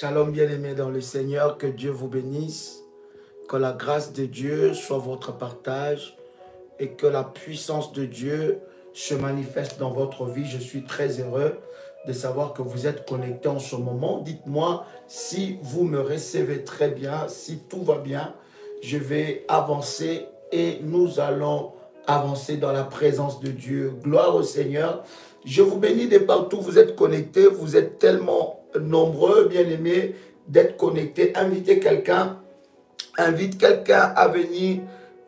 Shalom bien-aimés dans le Seigneur, que Dieu vous bénisse, que la grâce de Dieu soit votre partage et que la puissance de Dieu se manifeste dans votre vie. Je suis très heureux de savoir que vous êtes connectés en ce moment. Dites-moi si vous me recevez très bien, si tout va bien, je vais avancer et nous allons avancer dans la présence de Dieu. Gloire au Seigneur. Je vous bénis de partout, vous êtes connectés, vous êtes tellement nombreux, bien-aimés, d'être connectés. Invitez quelqu'un, invite quelqu'un à venir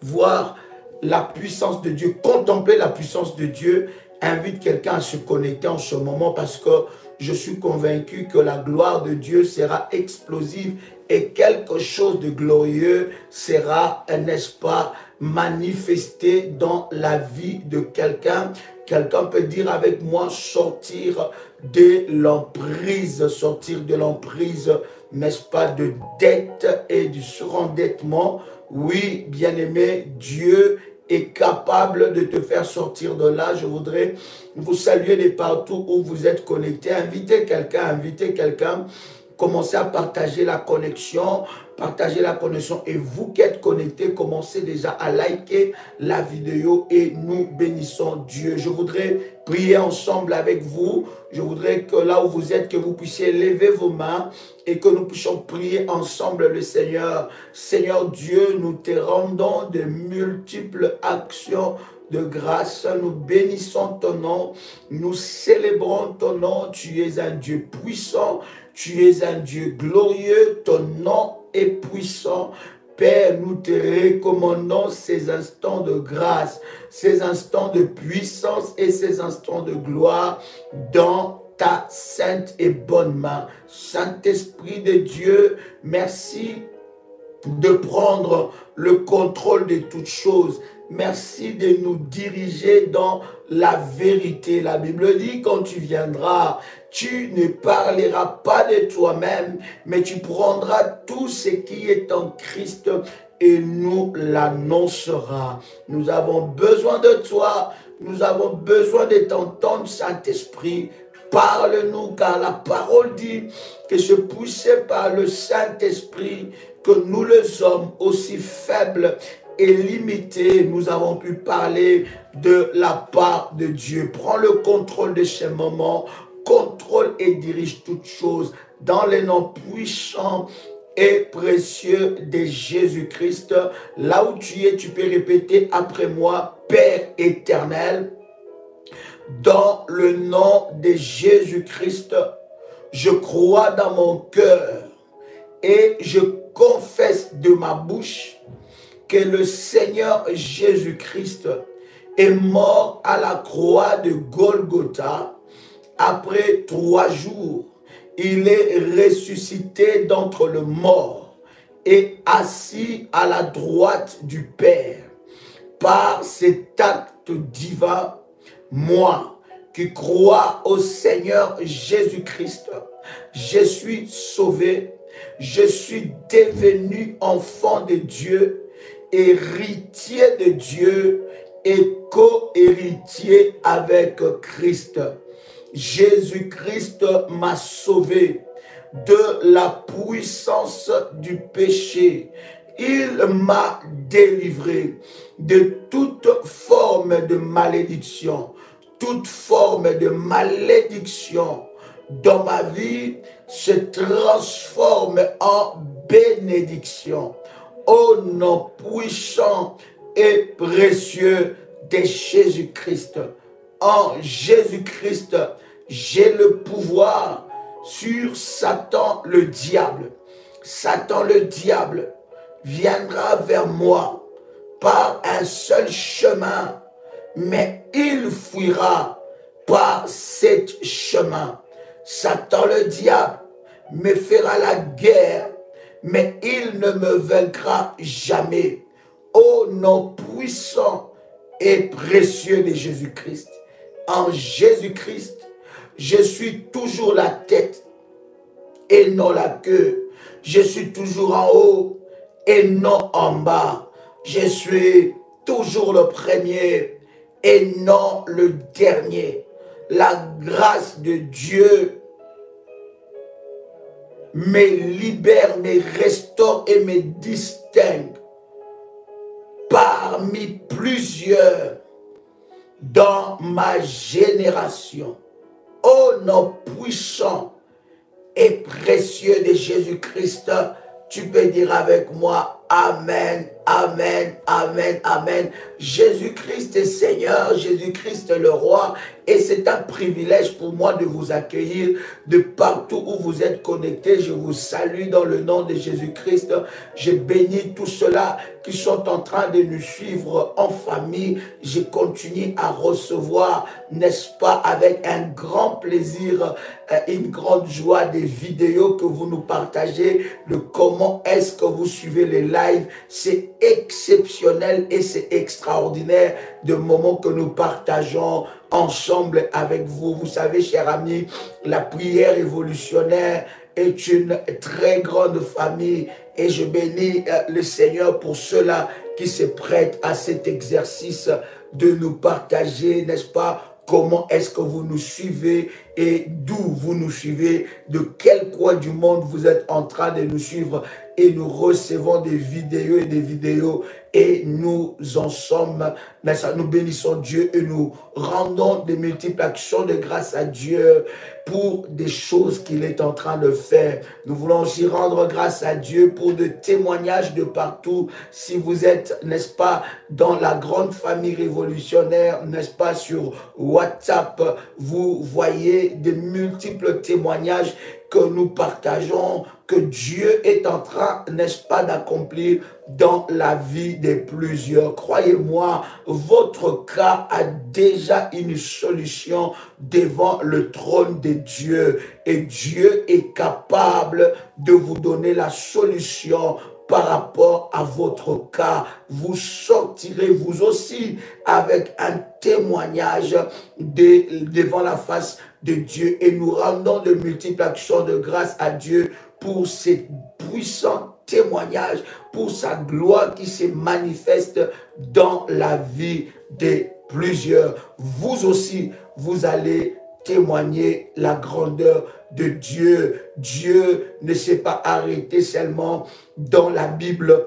voir la puissance de Dieu, contempler la puissance de Dieu. Invite quelqu'un à se connecter en ce moment parce que je suis convaincu que la gloire de Dieu sera explosive et quelque chose de glorieux sera, n'est-ce pas, manifesté dans la vie de quelqu'un. Quelqu'un peut dire avec moi sortir de l'emprise, sortir de l'emprise, n'est-ce pas, de dette et du surendettement. Oui, bien-aimé, Dieu est capable de te faire sortir de là. Je voudrais vous saluer de partout où vous êtes connectés. Invitez quelqu'un, invitez quelqu'un commencez à partager la connexion, partager la connexion. Et vous qui êtes connectés, commencez déjà à liker la vidéo et nous bénissons Dieu. Je voudrais prier ensemble avec vous. Je voudrais que là où vous êtes, que vous puissiez lever vos mains et que nous puissions prier ensemble le Seigneur. Seigneur Dieu, nous te rendons de multiples actions de grâce. Nous bénissons ton nom. Nous célébrons ton nom. Tu es un Dieu puissant. Tu es un Dieu glorieux, ton nom est puissant. Père, nous te recommandons ces instants de grâce, ces instants de puissance et ces instants de gloire dans ta sainte et bonne main. Saint-Esprit de Dieu, merci de prendre le contrôle de toutes choses. Merci de nous diriger dans la vérité. La Bible dit, quand tu viendras, tu ne parleras pas de toi-même, mais tu prendras tout ce qui est en Christ et nous l'annonceras. Nous avons besoin de toi, nous avons besoin de t'entendre, Saint-Esprit. Parle-nous, car la parole dit que se poussé par le Saint-Esprit, que nous les hommes aussi faibles et limités, nous avons pu parler de la part de Dieu. Prends le contrôle de ces moments, contrôle et dirige toutes choses dans les noms puissants et précieux de Jésus-Christ. Là où tu es, tu peux répéter après moi, Père éternel, dans le nom de Jésus-Christ, je crois dans mon cœur et je confesse de ma bouche que le Seigneur Jésus-Christ est mort à la croix de Golgotha après trois jours. Il est ressuscité d'entre le mort et assis à la droite du Père. Par cet acte divin, moi qui crois au Seigneur Jésus-Christ, je suis sauvé, je suis devenu enfant de Dieu héritier de Dieu et co-héritier avec Christ. Jésus-Christ m'a sauvé de la puissance du péché. Il m'a délivré de toute forme de malédiction, toute forme de malédiction dans ma vie se transforme en bénédiction au nom puissant et précieux de Jésus-Christ. En Jésus-Christ, j'ai le pouvoir sur Satan le diable. Satan le diable viendra vers moi par un seul chemin, mais il fuira par cet chemin. Satan le diable me fera la guerre mais il ne me vaincra jamais. Au nom puissant et précieux de Jésus-Christ, en Jésus-Christ, je suis toujours la tête et non la queue. Je suis toujours en haut et non en bas. Je suis toujours le premier et non le dernier. La grâce de Dieu me libère, me restaure et me distingue parmi plusieurs dans ma génération. Ô nom puissant et précieux de Jésus-Christ, tu peux dire avec moi Amen, Amen, Amen, Amen. Jésus-Christ est Seigneur, Jésus-Christ est le roi. Et c'est un privilège pour moi de vous accueillir de partout où vous êtes connectés. Je vous salue dans le nom de Jésus-Christ. Je bénis tous ceux-là qui sont en train de nous suivre en famille. Je continue à recevoir, n'est-ce pas, avec un grand plaisir, euh, une grande joie des vidéos que vous nous partagez, de comment est-ce que vous suivez les lives. C'est exceptionnel et c'est extraordinaire de moments que nous partageons ensemble avec vous. Vous savez, chers amis, la prière évolutionnaire est une très grande famille et je bénis euh, le Seigneur pour ceux-là qui se prêtent à cet exercice de nous partager, n'est-ce pas, comment est-ce que vous nous suivez et d'où vous nous suivez, de quel coin du monde vous êtes en train de nous suivre? Et nous recevons des vidéos et des vidéos et nous en sommes, nous bénissons Dieu et nous rendons des multiples actions de grâce à Dieu pour des choses qu'il est en train de faire. Nous voulons aussi rendre grâce à Dieu pour des témoignages de partout. Si vous êtes, n'est-ce pas, dans la grande famille révolutionnaire, n'est-ce pas, sur WhatsApp, vous voyez des multiples témoignages que nous partageons, que Dieu est en train, n'est-ce pas, d'accomplir dans la vie de plusieurs. Croyez-moi, votre cas a déjà une solution devant le trône de Dieu. Et Dieu est capable de vous donner la solution par rapport à votre cas. Vous sortirez vous aussi avec un témoignage devant la face de Dieu et nous rendons de multiples actions de grâce à Dieu pour ces puissants témoignages, pour sa gloire qui se manifeste dans la vie de plusieurs. Vous aussi, vous allez témoigner la grandeur de Dieu. Dieu ne s'est pas arrêté seulement dans la Bible.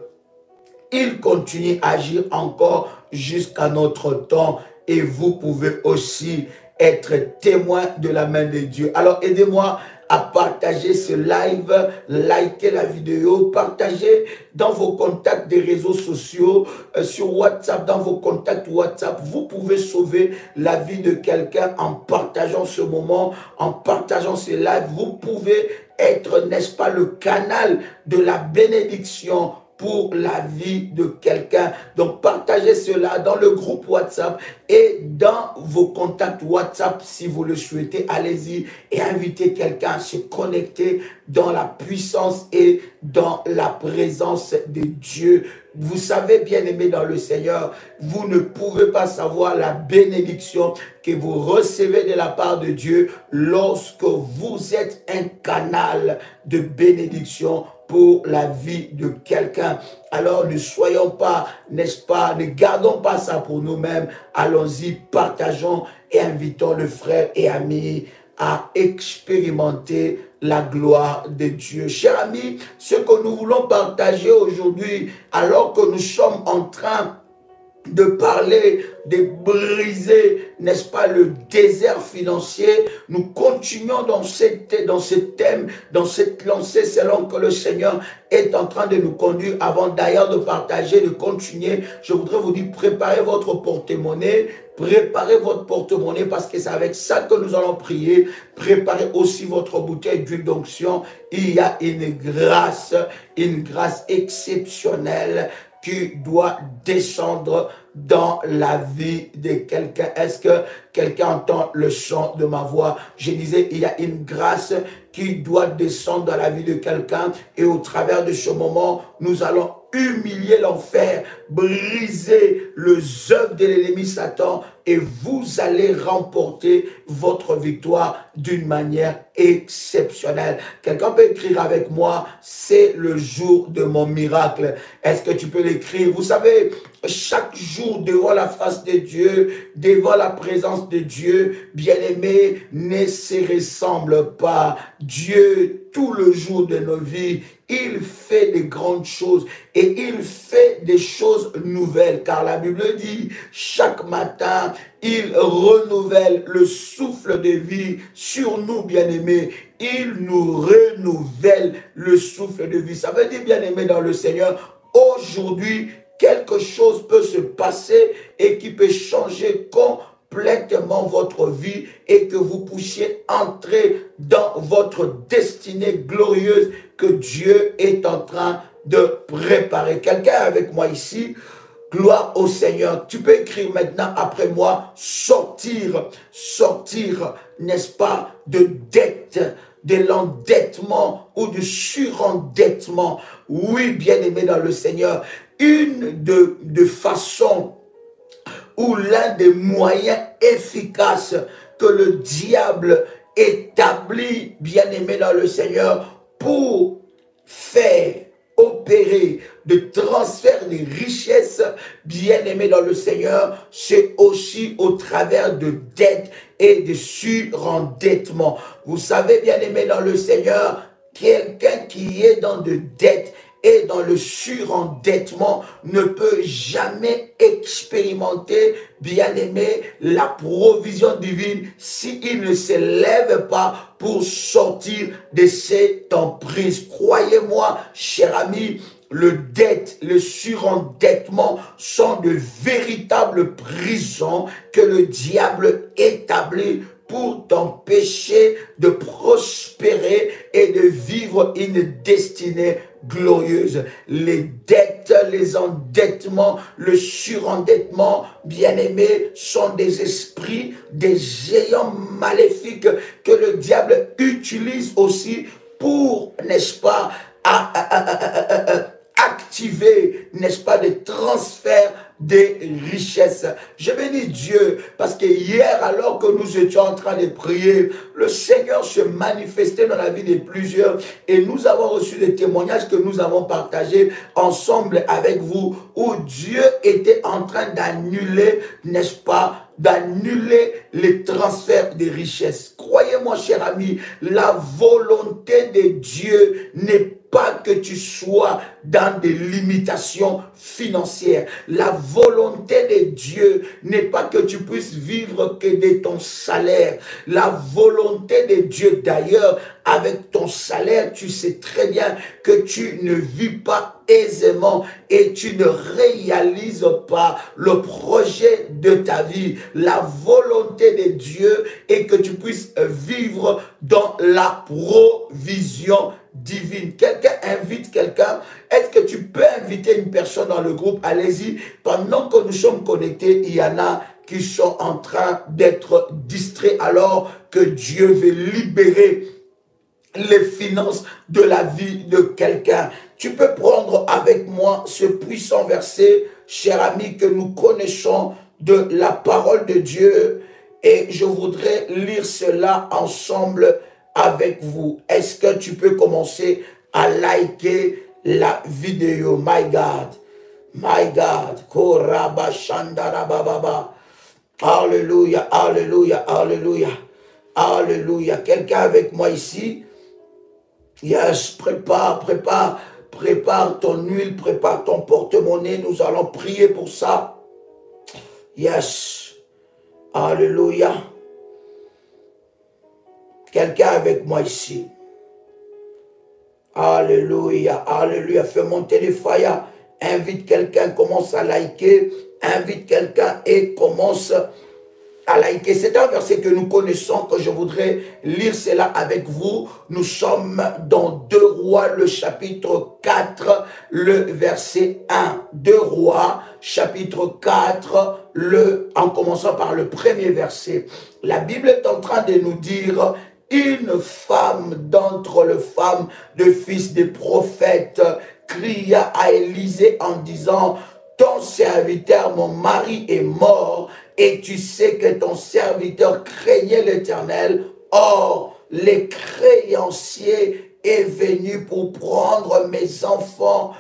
Il continue à agir encore jusqu'à notre temps et vous pouvez aussi être témoin de la main de Dieu. Alors aidez-moi à partager ce live, liker la vidéo, partager dans vos contacts des réseaux sociaux, euh, sur WhatsApp, dans vos contacts WhatsApp. Vous pouvez sauver la vie de quelqu'un en partageant ce moment, en partageant ce live. Vous pouvez être, n'est-ce pas, le canal de la bénédiction pour la vie de quelqu'un. Donc partagez cela dans le groupe WhatsApp et dans vos contacts WhatsApp si vous le souhaitez. Allez-y et invitez quelqu'un à se connecter dans la puissance et dans la présence de Dieu. Vous savez, bien aimé dans le Seigneur, vous ne pouvez pas savoir la bénédiction que vous recevez de la part de Dieu lorsque vous êtes un canal de bénédiction pour la vie de quelqu'un. Alors ne soyons pas, n'est-ce pas, ne gardons pas ça pour nous-mêmes. Allons-y, partageons et invitons le frère et ami à expérimenter la gloire de Dieu. Chers amis, ce que nous voulons partager aujourd'hui, alors que nous sommes en train de parler, de briser, n'est-ce pas, le désert financier? Nous continuons dans, cette, dans ce thème, dans cette lancée, selon que le Seigneur est en train de nous conduire. Avant d'ailleurs de partager, de continuer, je voudrais vous dire, préparez votre porte-monnaie, préparez votre porte-monnaie parce que c'est avec ça que nous allons prier. Préparez aussi votre bouteille d'huile d'onction. Il y a une grâce, une grâce exceptionnelle qui doit descendre dans la vie de quelqu'un. Est-ce que quelqu'un entend le son de ma voix? Je disais, il y a une grâce qui doit descendre dans la vie de quelqu'un. Et au travers de ce moment, nous allons humilier l'enfer, briser le œuvre de l'ennemi Satan et vous allez remporter votre victoire d'une manière exceptionnelle. Quelqu'un peut écrire avec moi, c'est le jour de mon miracle. Est-ce que tu peux l'écrire? Vous savez, chaque jour devant la face de Dieu, devant la présence de Dieu, bien-aimé, ne se ressemble pas. Dieu tout le jour de nos vies, il fait des grandes choses et il fait des choses nouvelles. Car la Bible dit, chaque matin, il renouvelle le souffle de vie sur nous, bien-aimés. Il nous renouvelle le souffle de vie. Ça veut dire, bien-aimés dans le Seigneur, aujourd'hui, quelque chose peut se passer et qui peut changer complètement votre vie et que vous puissiez entrer dans votre destinée glorieuse que Dieu est en train de préparer. Quelqu'un avec moi ici, gloire au Seigneur. Tu peux écrire maintenant après moi, sortir, sortir, n'est-ce pas, de dette, de l'endettement ou du surendettement. Oui, bien-aimé dans le Seigneur, une de, de façons ou l'un des moyens efficaces que le diable établit, bien-aimé dans le Seigneur, pour faire opérer de transfert des richesses, bien-aimés dans le Seigneur, c'est aussi au travers de dettes et de surendettement. Vous savez, bien-aimés dans le Seigneur, quelqu'un qui est dans de dettes dans le surendettement ne peut jamais expérimenter, bien aimé, la provision divine s'il ne se lève pas pour sortir de cette emprise. Croyez-moi, cher ami, le dette, le surendettement sont de véritables prisons que le diable établit pour t'empêcher de prospérer et de vivre une destinée glorieuse. Les dettes, les endettements, le surendettement, bien-aimés, sont des esprits, des géants maléfiques que le diable utilise aussi pour, n'est-ce pas, activer, n'est-ce pas, des transferts des richesses. Je bénis Dieu parce que hier, alors que nous étions en train de prier, le Seigneur se manifestait dans la vie de plusieurs et nous avons reçu des témoignages que nous avons partagés ensemble avec vous où Dieu était en train d'annuler, n'est-ce pas, d'annuler les transferts des richesses. Croyez-moi, cher ami, la volonté de Dieu n'est pas que tu sois dans des limitations financières. La volonté de Dieu n'est pas que tu puisses vivre que de ton salaire. La volonté de Dieu, d'ailleurs, avec ton salaire, tu sais très bien que tu ne vis pas aisément et tu ne réalises pas le projet de ta vie. La volonté de Dieu est que tu puisses vivre dans la provision divine. Quelqu'un invite quelqu'un. Est-ce que tu peux inviter une personne dans le groupe? Allez-y. Pendant que nous sommes connectés, il y en a qui sont en train d'être distraits alors que Dieu veut libérer les finances de la vie de quelqu'un. Tu peux prendre avec moi ce puissant verset, cher ami, que nous connaissons de la parole de Dieu. Et je voudrais lire cela ensemble avec vous. Est-ce que tu peux commencer à liker la vidéo? My God. My God. Koraba. Alléluia, alléluia, alléluia. Alléluia. Quelqu'un avec moi ici? Yes, prépare, prépare, prépare ton huile, prépare ton porte-monnaie. Nous allons prier pour ça. Yes. Alléluia. Quelqu'un avec moi ici. Alléluia, alléluia. Fais monter les fire. Invite quelqu'un, commence à liker. Invite quelqu'un et commence à liker. C'est un verset que nous connaissons, que je voudrais lire cela avec vous. Nous sommes dans Deux Rois, le chapitre 4, le verset 1. Deux Rois, chapitre 4, le, en commençant par le premier verset. La Bible est en train de nous dire, une femme d'entre les femmes de fils des prophètes cria à Élisée en disant, ton serviteur, mon mari est mort, et tu sais que ton serviteur craignait l'Éternel. Or, les créanciers est venu pour prendre mes enfants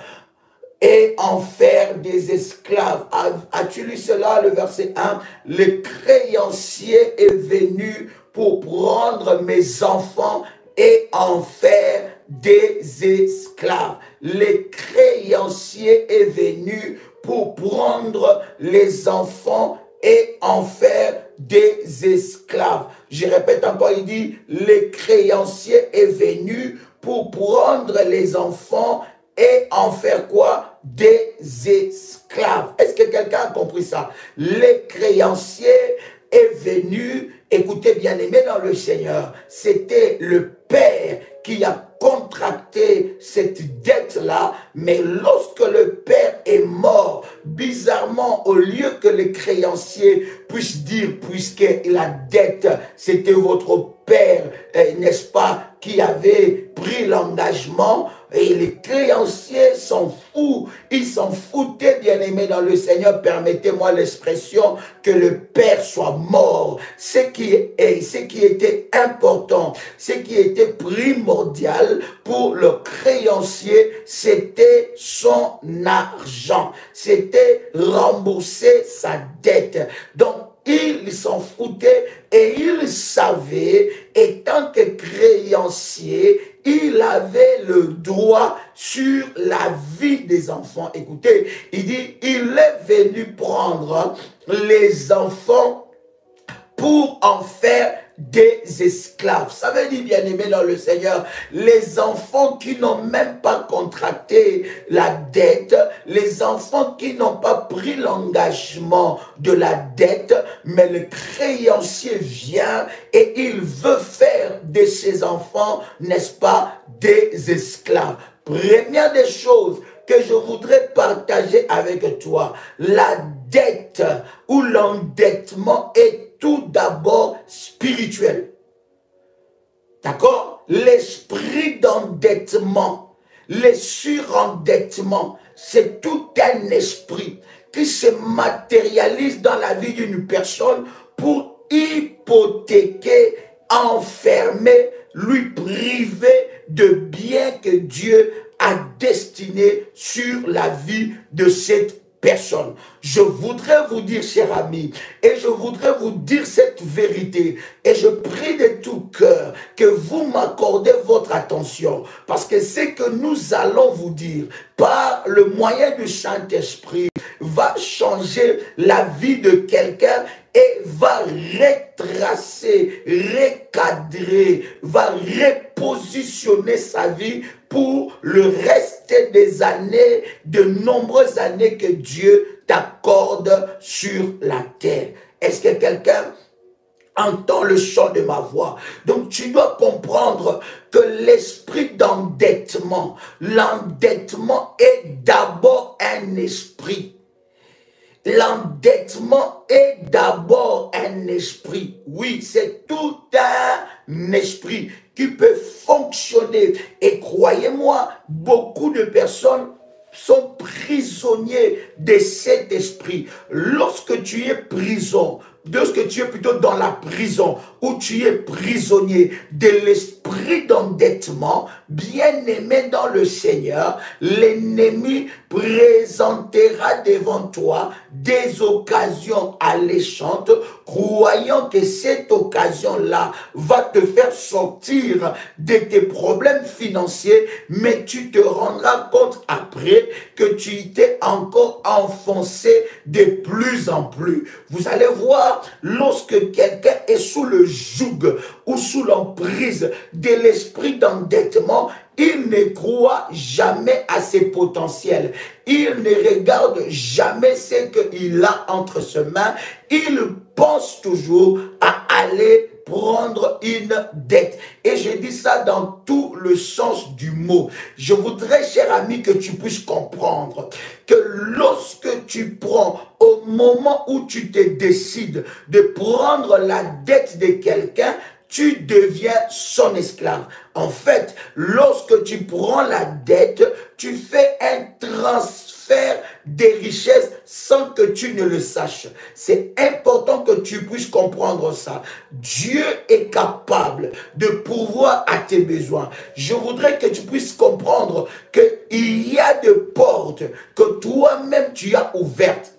et en faire des esclaves. As-tu lu cela, le verset 1 Le créancier est venu pour prendre mes enfants et en faire des esclaves. Les créanciers est venu pour prendre les enfants et en faire des esclaves. Je répète encore, il dit, les créanciers est venu pour prendre les enfants et en faire quoi? Des esclaves. Est-ce que quelqu'un a compris ça? Les créanciers est venu, écoutez bien aimé dans le Seigneur, c'était le Père qui a contracté cette dette-là, mais lorsque le père est mort, bizarrement, au lieu que les créanciers puissent dire, puisque la dette, c'était votre père, eh, n'est-ce pas, qui avait pris l'engagement, et les créanciers s'en foutent. Ils s'en foutaient, bien-aimés dans le Seigneur. Permettez-moi l'expression que le Père soit mort. Ce qui, est, ce qui était important, ce qui était primordial pour le créancier, c'était son argent. C'était rembourser sa dette. Donc, il s'en foutait et il savait, étant que créancier, il avait le droit sur la vie des enfants. Écoutez, il dit, il est venu prendre les enfants pour en faire des esclaves. Ça veut dire, bien aimé dans le Seigneur, les enfants qui n'ont même pas contracté la dette, les enfants qui n'ont pas pris l'engagement de la dette, mais le créancier vient et il veut faire de ses enfants, n'est-ce pas, des esclaves. Première des choses que je voudrais partager avec toi, la dette ou l'endettement est tout d'abord spirituel. D'accord? L'esprit d'endettement, les surendettement, c'est tout un esprit qui se matérialise dans la vie d'une personne pour hypothéquer, enfermer, lui priver de biens que Dieu a destinés sur la vie de cette personne. Je voudrais vous dire, cher ami, et je voudrais vous dire cette vérité, et je prie de tout cœur que vous m'accordez votre attention, parce que ce que nous allons vous dire par le moyen du Saint-Esprit va changer la vie de quelqu'un et va retracer, recadrer, va repositionner sa vie pour le reste des années, de nombreuses années que Dieu t'accorde sur la terre. Est-ce que quelqu'un entend le chant de ma voix? Donc tu dois comprendre que l'esprit d'endettement, l'endettement est d'abord un esprit. L'endettement est d'abord un esprit. Oui, c'est tout un esprit qui peut fonctionner. Et croyez-moi, beaucoup de personnes sont prisonniers de cet esprit. Lorsque tu es prison, lorsque tu es plutôt dans la prison, où tu es prisonnier de l'esprit d'endettement, bien aimé dans le Seigneur, l'ennemi présentera devant toi des occasions alléchantes, croyant que cette occasion-là va te faire sortir de tes problèmes financiers, mais tu te rendras compte après que tu t'es encore enfoncé de plus en plus. Vous allez voir, lorsque quelqu'un est sous le joug ou sous l'emprise de l'esprit d'endettement, il ne croit jamais à ses potentiels. Il ne regarde jamais ce qu'il a entre ses mains. Il pense toujours à aller prendre une dette. Et je dis ça dans tout le sens du mot. Je voudrais, cher ami, que tu puisses comprendre que lorsque tu prends, au moment où tu te décides de prendre la dette de quelqu'un, tu deviens son esclave. En fait, lorsque tu prends la dette, tu fais un transfert des richesses sans que tu ne le saches. C'est important que tu puisses comprendre ça. Dieu est capable de pouvoir à tes besoins. Je voudrais que tu puisses comprendre qu'il y a des portes que toi-même tu as ouvertes.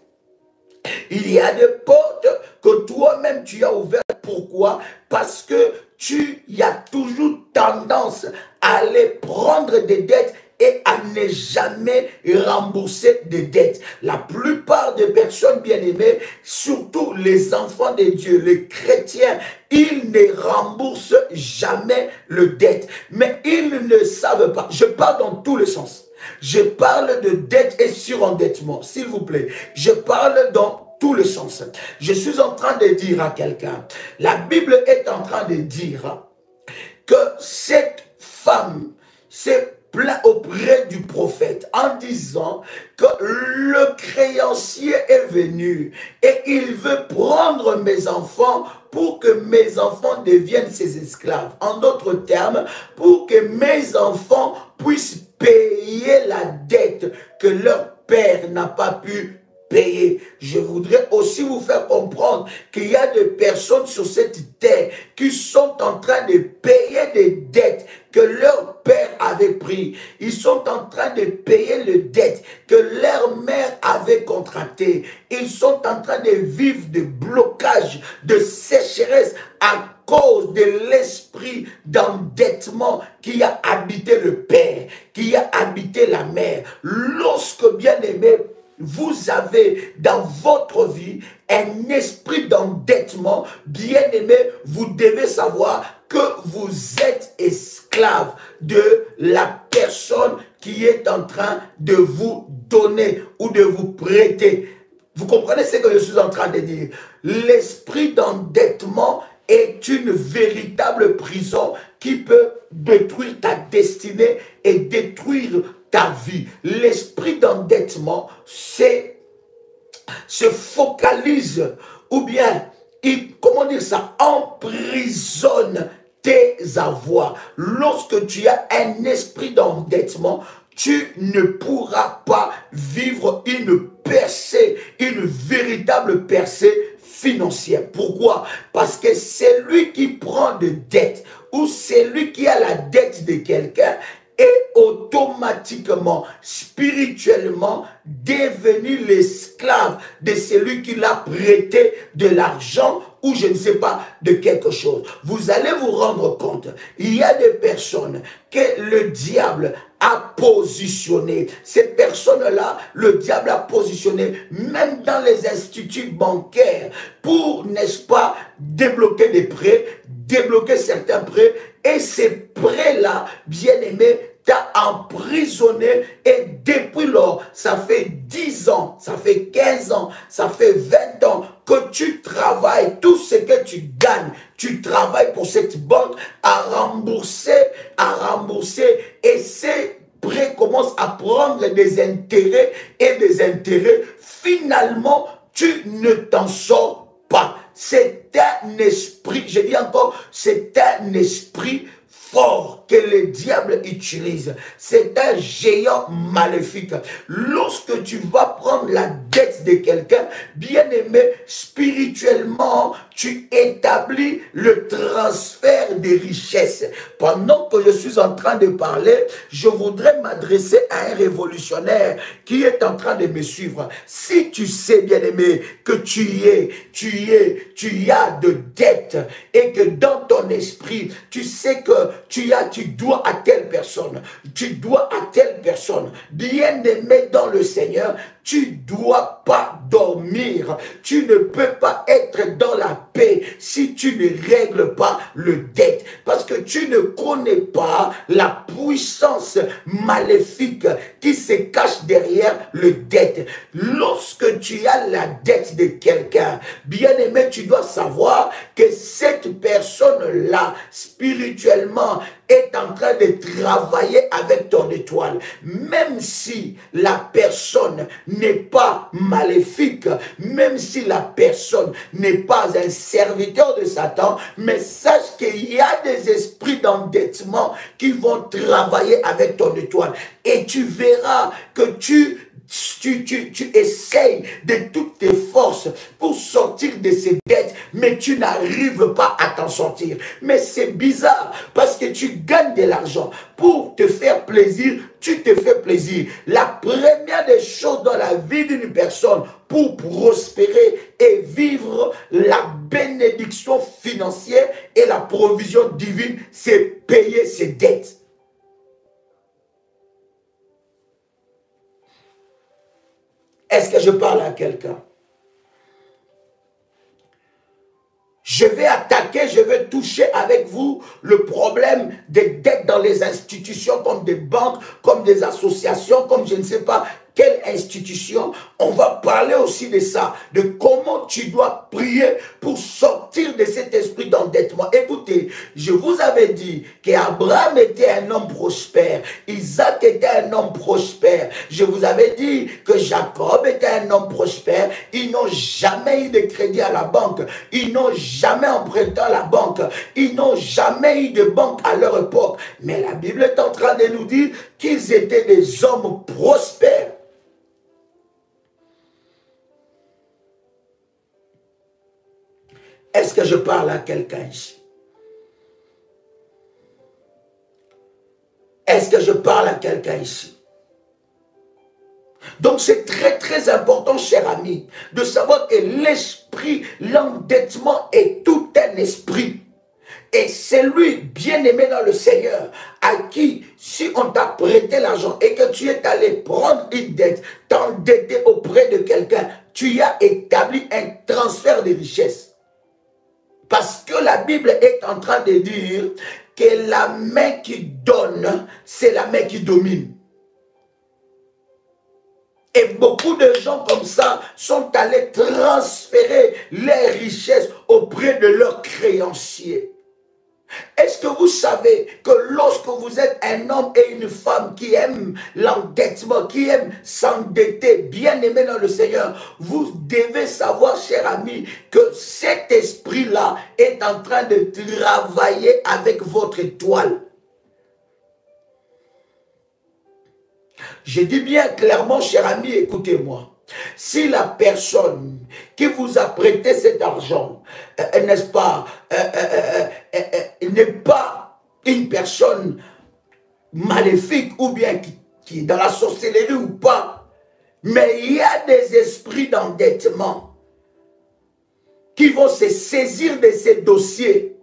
Il y a des portes que toi-même tu as ouvertes Pourquoi? Parce que tu y as toujours tendance à aller prendre des dettes et à ne jamais rembourser des dettes. La plupart des personnes bien-aimées, surtout les enfants de Dieu, les chrétiens, ils ne remboursent jamais le dette. Mais ils ne savent pas. Je parle dans tous les sens. Je parle de dette et surendettement, s'il vous plaît. Je parle dans tous les sens. Je suis en train de dire à quelqu'un, la Bible est en train de dire que cette femme s'est plaint auprès du prophète en disant que le créancier est venu et il veut prendre mes enfants pour que mes enfants deviennent ses esclaves. En d'autres termes, pour que mes enfants puissent payer la dette que leur père n'a pas pu payer. Je voudrais aussi vous faire comprendre qu'il y a des personnes sur cette terre qui sont en train de payer des dettes que leur père avait pris. Ils sont en train de payer les dettes que leur mère avait contractées. Ils sont en train de vivre des blocages, de sécheresse à cause de l'esprit d'endettement qui a habité le père, qui a habité la mère. Lorsque, bien aimé, vous avez dans votre vie un esprit d'endettement, bien aimé, vous devez savoir que vous êtes esclave de la personne qui est en train de vous donner ou de vous prêter. Vous comprenez ce que je suis en train de dire? L'esprit d'endettement est une véritable prison qui peut détruire ta destinée et détruire ta vie. L'esprit d'endettement se focalise ou bien il, comment dire ça, emprisonne tes avoirs. Lorsque tu as un esprit d'endettement, tu ne pourras pas vivre une percée, une véritable percée financière. Pourquoi? Parce que c'est lui qui prend de dette ou c'est lui qui a la dette de quelqu'un est automatiquement, spirituellement, devenu l'esclave de celui qui l'a prêté de l'argent ou je ne sais pas de quelque chose. Vous allez vous rendre compte, il y a des personnes que le diable a positionné. Ces personnes-là, le diable a positionné même dans les instituts bancaires pour, n'est-ce pas, débloquer des prêts, débloquer certains prêts. Et ces prêts-là, bien aimés, t'a emprisonné et depuis lors, ça fait 10 ans, ça fait 15 ans, ça fait 20 ans que tu travailles, tout ce que tu gagnes, tu travailles pour cette banque à rembourser, à rembourser et ces prêts commencent à prendre des intérêts et des intérêts. Finalement, tu ne t'en sors. C'est un esprit, je dis encore, c'est un esprit fort que le diable utilise. C'est un géant maléfique. Lorsque tu vas prendre la dette de quelqu'un, bien aimé, spirituellement, tu établis le transfert des richesses. Pendant que je suis en train de parler, je voudrais m'adresser à un révolutionnaire qui est en train de me suivre. Si tu sais, bien aimé, que tu es, tu es, tu as de dettes et que dans ton esprit, tu sais que tu as, tu dois à telle personne, tu dois à telle personne. Bien aimé dans le Seigneur, tu dois pas dormir. Tu ne peux pas être dans la paix si tu ne règles pas le dette. Parce que tu ne connais pas la puissance maléfique qui se cache derrière le dette. Lorsque tu as la dette de quelqu'un, bien aimé, tu dois savoir que cette personne-là, spirituellement, est en train de travailler avec ton étoile. Même si la personne n'est pas maléfique, même si la personne n'est pas un serviteur de Satan, mais sache qu'il y a des esprits d'endettement qui vont travailler avec ton étoile. Et tu verras que tu tu, essayes de toutes tes forces pour sortir de ces dettes, mais tu n'arrives pas à t'en sortir. Mais c'est bizarre parce que tu gagnes de l'argent pour te faire plaisir, tu te fais plaisir. La première des choses dans la vie d'une personne pour prospérer et vivre la bénédiction financière et la provision divine, c'est payer ses dettes. Est-ce que je parle à quelqu'un? Je vais attaquer, je vais toucher avec vous le problème des dettes dans les institutions comme des banques, comme des associations, comme je ne sais pas quelle institution. On va parler aussi de ça, de comment tu dois prier pour sortir de cet esprit d'endettement. Écoutez, je vous avais dit qu'Abraham était un homme prospère, Isaac était un homme prospère. Je vous avais dit que Jacob était un homme prospère. Ils n'ont jamais eu de crédit à la banque. Ils n'ont jamais emprunté à la banque. Ils n'ont jamais eu de banque à leur époque. Mais la Bible est en train de nous dire qu'ils étaient des hommes prospères. Est-ce que je parle à quelqu'un ici? Est-ce que je parle à quelqu'un ici? Donc c'est très très important, cher ami, de savoir que l'esprit, l'endettement est tout un esprit. Et c'est lui, bien-aimé dans le Seigneur, à qui, si on t'a prêté l'argent et que tu es allé prendre une dette, t'endetter auprès de quelqu'un, tu as établi un transfert de richesse. Parce que la Bible est en train de dire que la main qui donne, c'est la main qui domine. Et beaucoup de gens comme ça sont allés transférer leurs richesses auprès de leurs créanciers. Est-ce que vous savez que lorsque vous êtes un homme et une femme qui aiment l'endettement, qui aiment s'endetter, bien aimé dans le Seigneur, vous devez savoir, cher ami, que cet esprit-là est en train de travailler avec votre étoile. Je dis bien clairement, cher ami, écoutez-moi. Si la personne qui vous a prêté cet argent, euh, euh, n'est-ce pas, euh, n'est pas une personne maléfique ou bien qui, qui est dans la sorcellerie ou pas, mais il y a des esprits d'endettement qui vont se saisir de ces dossiers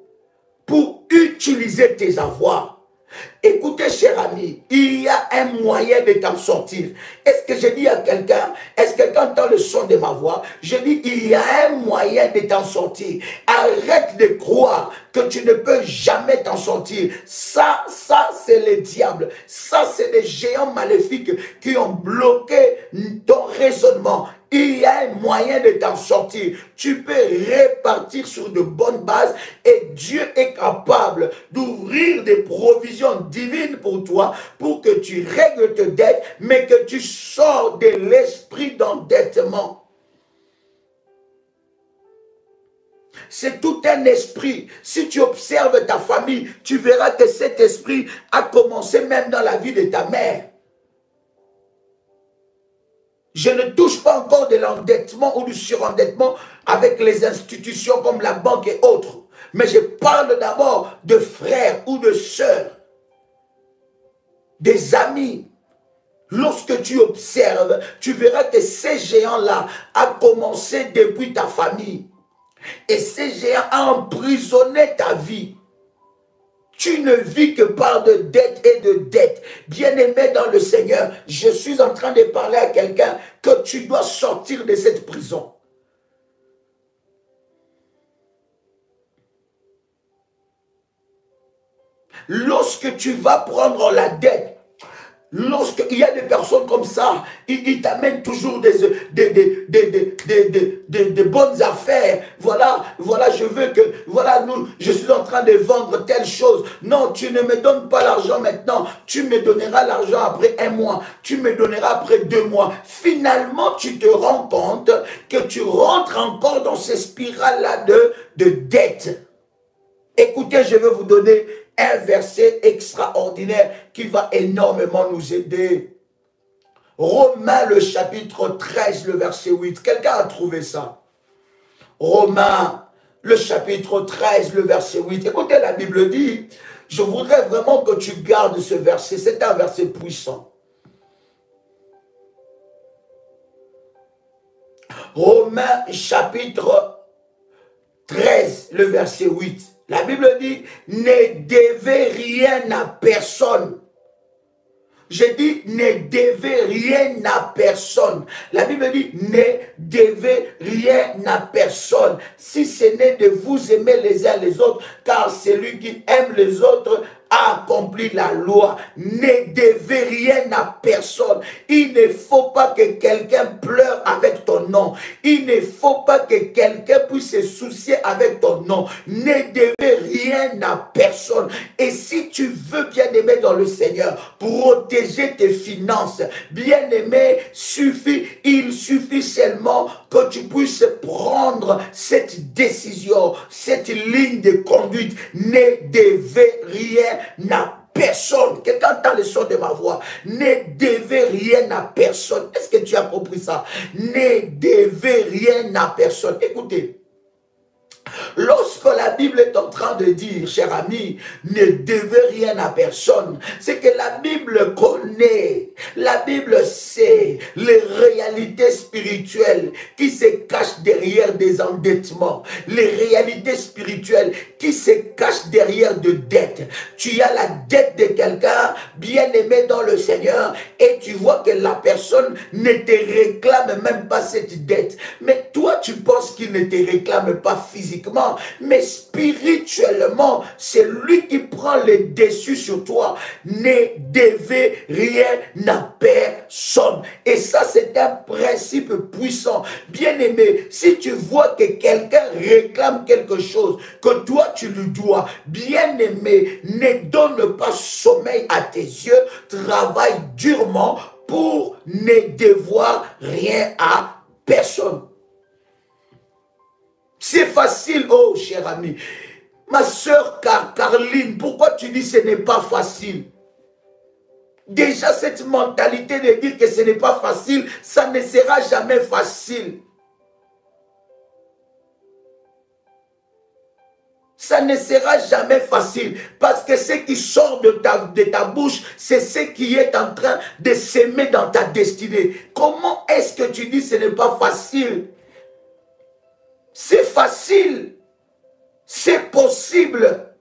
pour utiliser tes avoirs Écoutez, cher ami, il y a un moyen de t'en sortir. Est-ce que je dis à quelqu'un, est-ce que tu entends le son de ma voix, je dis, il y a un moyen de t'en sortir. Arrête de croire que tu ne peux jamais t'en sortir. Ça, ça, c'est le diable. Ça, c'est les géants maléfiques qui ont bloqué ton raisonnement il y a un moyen de t'en sortir. Tu peux répartir sur de bonnes bases et Dieu est capable d'ouvrir des provisions divines pour toi pour que tu règles tes dettes, mais que tu sors de l'esprit d'endettement. C'est tout un esprit. Si tu observes ta famille, tu verras que cet esprit a commencé même dans la vie de ta mère. Je ne touche pas encore de l'endettement ou du surendettement avec les institutions comme la banque et autres. Mais je parle d'abord de frères ou de sœurs, des amis. Lorsque tu observes, tu verras que ces géants-là ont commencé depuis ta famille. Et ces géants ont emprisonné ta vie. Tu ne vis que par de dettes et de dettes. Bien-aimé dans le Seigneur, je suis en train de parler à quelqu'un que tu dois sortir de cette prison. Lorsque tu vas prendre la dette, Lorsqu'il y a des personnes comme ça, ils, t'amènent toujours des, des, bonnes affaires. Voilà, voilà, je veux que, voilà, nous, je suis en train de vendre telle chose. Non, tu ne me donnes pas l'argent maintenant. Tu me donneras l'argent après un mois. Tu me donneras après deux mois. Finalement, tu te rends compte que tu rentres encore dans ces spirales-là de, de dette. Écoutez, je vais vous donner un verset extraordinaire qui va énormément nous aider. Romains le chapitre 13, le verset 8. Quelqu'un a trouvé ça? Romains le chapitre 13, le verset 8. Écoutez, la Bible dit, je voudrais vraiment que tu gardes ce verset. C'est un verset puissant. Romains chapitre 13, le verset 8. La Bible dit, ne devez rien à personne je dis, ne devez rien à personne. La Bible dit, ne devez rien à personne. Si ce n'est de vous aimer les uns les autres, car celui qui aime les autres a accompli la loi. Ne devez rien à personne. Il ne faut pas que quelqu'un pleure avec ton nom. Il ne faut pas que quelqu'un puisse se soucier avec ton nom. Ne devez rien à personne. Et si tu veux bien aimer dans le Seigneur, protéger tes finances, bien aimer, suffit, il suffit seulement que tu puisses prendre cette décision, cette ligne de conduite. Ne devez rien à personne. Quelqu'un entend le son de ma voix. Ne devez rien à personne. Est-ce que tu as compris ça? Ne devez rien à personne. Écoutez. Lorsque la Bible est en train de dire, cher ami, ne devez rien à personne, c'est que la Bible connaît, la Bible sait les réalités spirituelles qui se cachent derrière des endettements, les réalités spirituelles qui se cachent derrière de dettes. Tu as la dette de quelqu'un bien aimé dans le Seigneur et tu vois que la personne ne te réclame même pas cette dette. Mais toi, tu penses qu'il ne te réclame pas physiquement mais spirituellement, c'est lui qui prend le dessus sur toi. Ne devez rien à personne. Et ça, c'est un principe puissant. Bien aimé, si tu vois que quelqu'un réclame quelque chose que toi tu lui dois, bien aimé, ne donne pas sommeil à tes yeux, travaille durement pour ne devoir rien à personne. C'est facile, oh cher ami. Ma soeur Car Carline, pourquoi tu dis ce n'est pas facile? Déjà cette mentalité de dire que ce n'est pas facile, ça ne sera jamais facile. ça ne sera jamais facile. Parce que ce qui sort de ta, de ta bouche, c'est ce qui est en train de s'aimer dans ta destinée. Comment est-ce que tu dis ce n'est pas facile? C'est facile. C'est possible.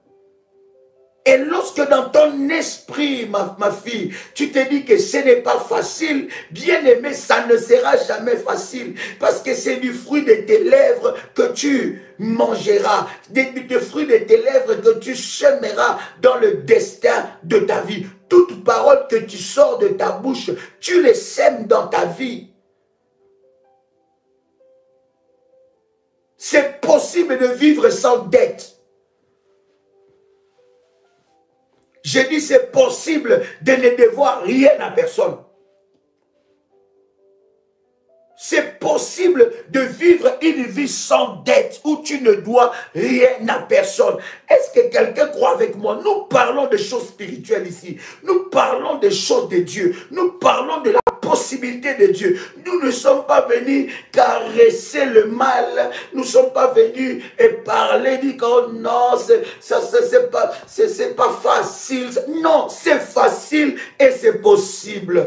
Et lorsque dans ton esprit, ma, fille, tu te dis que ce n'est pas facile, bien aimé, ça ne sera jamais facile. Parce que c'est du fruit de tes lèvres que tu mangeras. Du fruit de tes lèvres que tu semeras dans le destin de ta vie. Toute parole que tu sors de ta bouche, tu les sèmes dans ta vie. C'est possible de vivre sans dette. Je dis c'est possible de ne devoir rien à personne. C'est possible de vivre une vie sans dette où tu ne dois rien à personne. Est-ce que quelqu'un croit avec moi? Nous parlons de choses spirituelles ici. Nous parlons des choses de Dieu. Nous parlons de la de Dieu. Nous ne sommes pas venus caresser le mal. Nous ne sommes pas venus et parler, dire que oh non, ça, c'est pas, c'est pas facile. Non, c'est facile et c'est possible.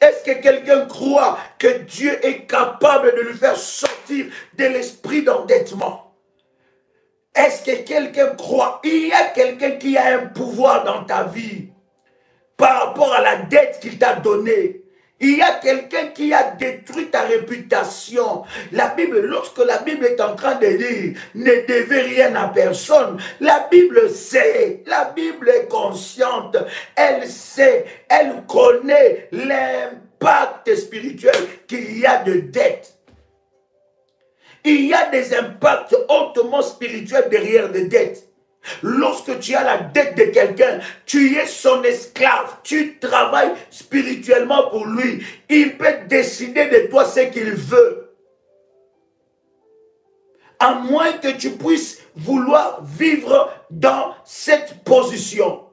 Est-ce que quelqu'un croit que Dieu est capable de lui faire sortir de l'esprit d'endettement? Est-ce que quelqu'un croit? Il y a quelqu'un qui a un pouvoir dans ta vie par rapport à la dette qu'il t'a donnée. Il y a quelqu'un qui a détruit ta réputation. La Bible, lorsque la Bible est en train de dire ne devez rien à personne, la Bible sait, la Bible est consciente, elle sait, elle connaît l'impact spirituel qu'il y a de dette. Il y a des impacts hautement spirituels derrière les dettes. Lorsque tu as la dette de quelqu'un, tu es son esclave, tu travailles spirituellement pour lui. Il peut décider de toi ce qu'il veut. À moins que tu puisses vouloir vivre dans cette position.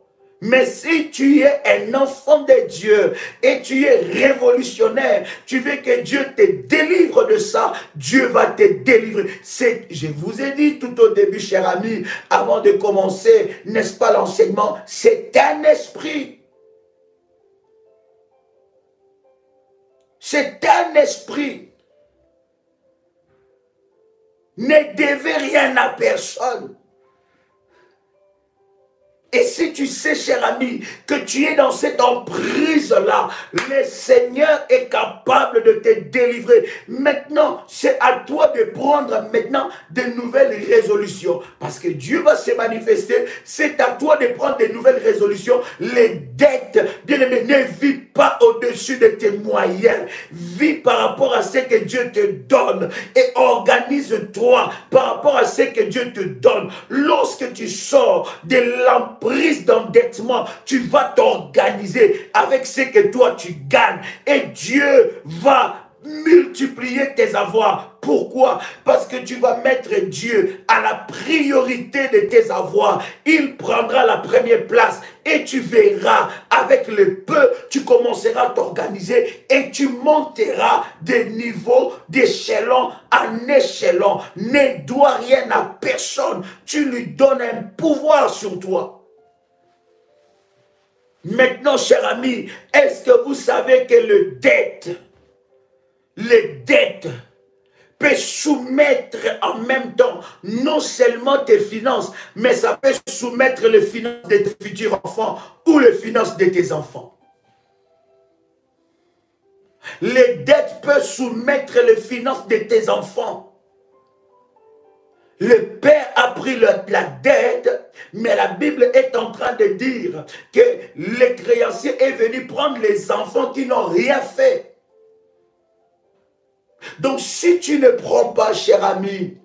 Mais si tu es un enfant de Dieu et tu es révolutionnaire, tu veux que Dieu te délivre de ça, Dieu va te délivrer. C'est, je vous ai dit tout au début, cher ami, avant de commencer, n'est-ce pas l'enseignement, c'est un esprit. C'est un esprit. Ne devez rien à personne. Et si tu sais, cher ami, que tu es dans cette emprise-là, le Seigneur est capable de te délivrer. Maintenant, c'est à toi de prendre maintenant de nouvelles résolutions. Parce que Dieu va se manifester. C'est à toi de prendre de nouvelles résolutions. Les dettes, bien aimé, ne vis pas au-dessus de tes moyens. Vis par rapport à ce que Dieu te donne. Et organise-toi par rapport à ce que Dieu te donne. Lorsque tu sors de l'emprise, prise d'endettement, tu vas t'organiser avec ce que toi tu gagnes. Et Dieu va multiplier tes avoirs. Pourquoi? Parce que tu vas mettre Dieu à la priorité de tes avoirs. Il prendra la première place et tu verras avec le peu, tu commenceras à t'organiser et tu monteras des niveaux d'échelon en échelon. Ne dois rien à personne. Tu lui donnes un pouvoir sur toi. Maintenant, cher ami, est-ce que vous savez que le dette, les dettes, peut soumettre en même temps non seulement tes finances, mais ça peut soumettre les finances de tes futurs enfants ou les finances de tes enfants? Les dettes peuvent soumettre les finances de tes enfants. Le père a pris la dette, mais la Bible est en train de dire que le créancier est venu prendre les enfants qui n'ont rien fait. Donc si tu ne prends pas, cher ami,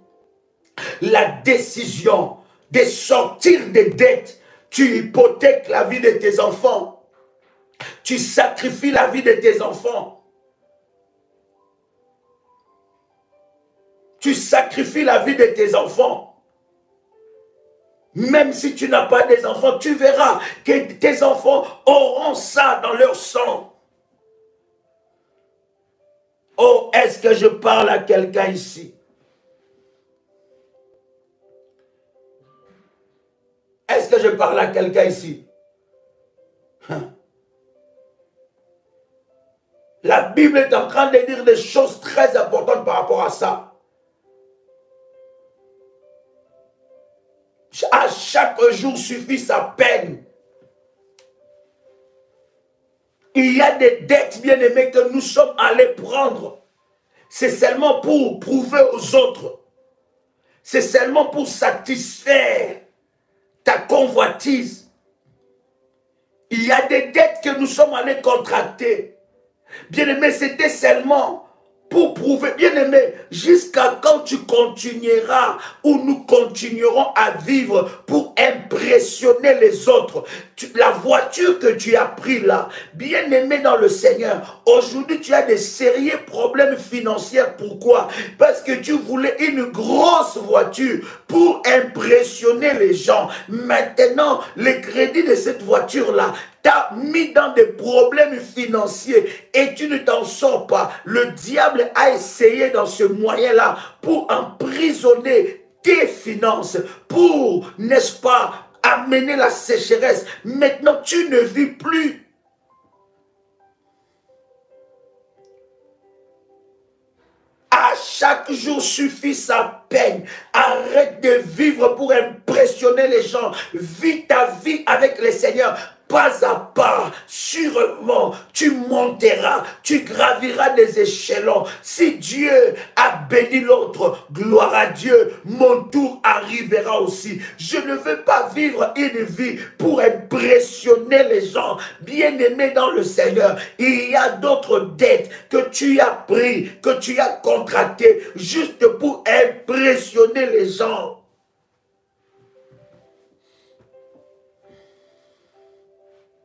la décision de sortir des dettes, tu hypothèques la vie de tes enfants. Tu sacrifies la vie de tes enfants. Tu sacrifies la vie de tes enfants. Même si tu n'as pas des enfants, tu verras que tes enfants auront ça dans leur sang. Oh, est-ce que je parle à quelqu'un ici? Est-ce que je parle à quelqu'un ici? Hein? La Bible est en train de dire des choses très importantes par rapport à ça. Chaque jour suffit sa peine. Il y a des dettes, bien aimées, que nous sommes allés prendre. C'est seulement pour prouver aux autres. C'est seulement pour satisfaire ta convoitise. Il y a des dettes que nous sommes allés contracter. Bien aimé, c'était seulement pour prouver, bien aimé, jusqu'à quand tu continueras ou nous continuerons à vivre pour impressionner les autres. La voiture que tu as pris là, bien aimé dans le Seigneur, aujourd'hui tu as des sérieux problèmes financiers. Pourquoi? Parce que tu voulais une grosse voiture pour impressionner les gens. Maintenant, les crédits de cette voiture-là, t'as mis dans des problèmes financiers et tu ne t'en sors pas. Le diable a essayé dans ce moyen-là pour emprisonner tes finances, pour, n'est-ce pas, amener la sécheresse. Maintenant, tu ne vis plus. À chaque jour suffit sa peine. Arrête de vivre pour impressionner les gens. Vis ta vie avec le Seigneur pas à pas, sûrement, tu monteras, tu graviras des échelons. Si Dieu a béni l'autre, gloire à Dieu, mon tour arrivera aussi. Je ne veux pas vivre une vie pour impressionner les gens. Bien aimé dans le Seigneur, il y a d'autres dettes que tu as pris, que tu as contractées, juste pour impressionner les gens.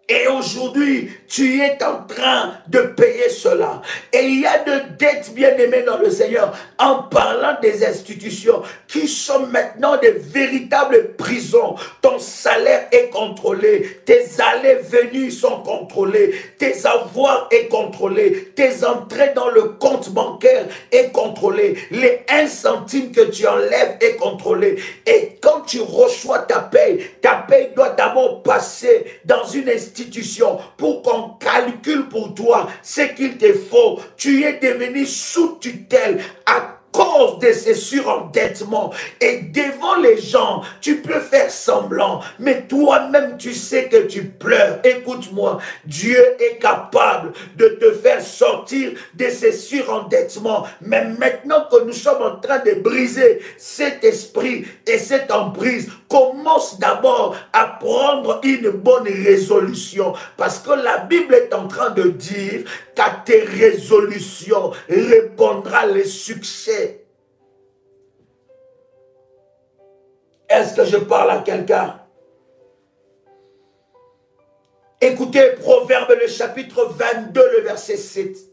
Et aujourd'hui, tu es en train de payer cela. Et il y a de dettes bien aimées dans le Seigneur en parlant des institutions qui sont maintenant des véritables prisons. Ton salaire est contrôlé, tes allées venues sont contrôlées, tes avoirs est contrôlé, tes entrées dans le compte bancaire est contrôlé, les 1 centime que tu enlèves est contrôlé. Et quand tu reçois ta paye, ta paye doit d'abord passer dans une institution pour qu'on calcule pour toi ce qu'il te faut. Tu es devenu sous tutelle à cause de ces surendettements. Et devant les gens, tu peux faire semblant, mais toi-même, tu sais que tu pleures. Écoute-moi, Dieu est capable de te faire sortir de ces surendettements. Mais maintenant que nous sommes en train de briser cet esprit et cette emprise, commence d'abord à prendre une bonne résolution. Parce que la Bible est en train de dire qu'à tes résolutions répondra le succès. Est-ce que je parle à quelqu'un? Écoutez Proverbe le chapitre 22, le verset 7.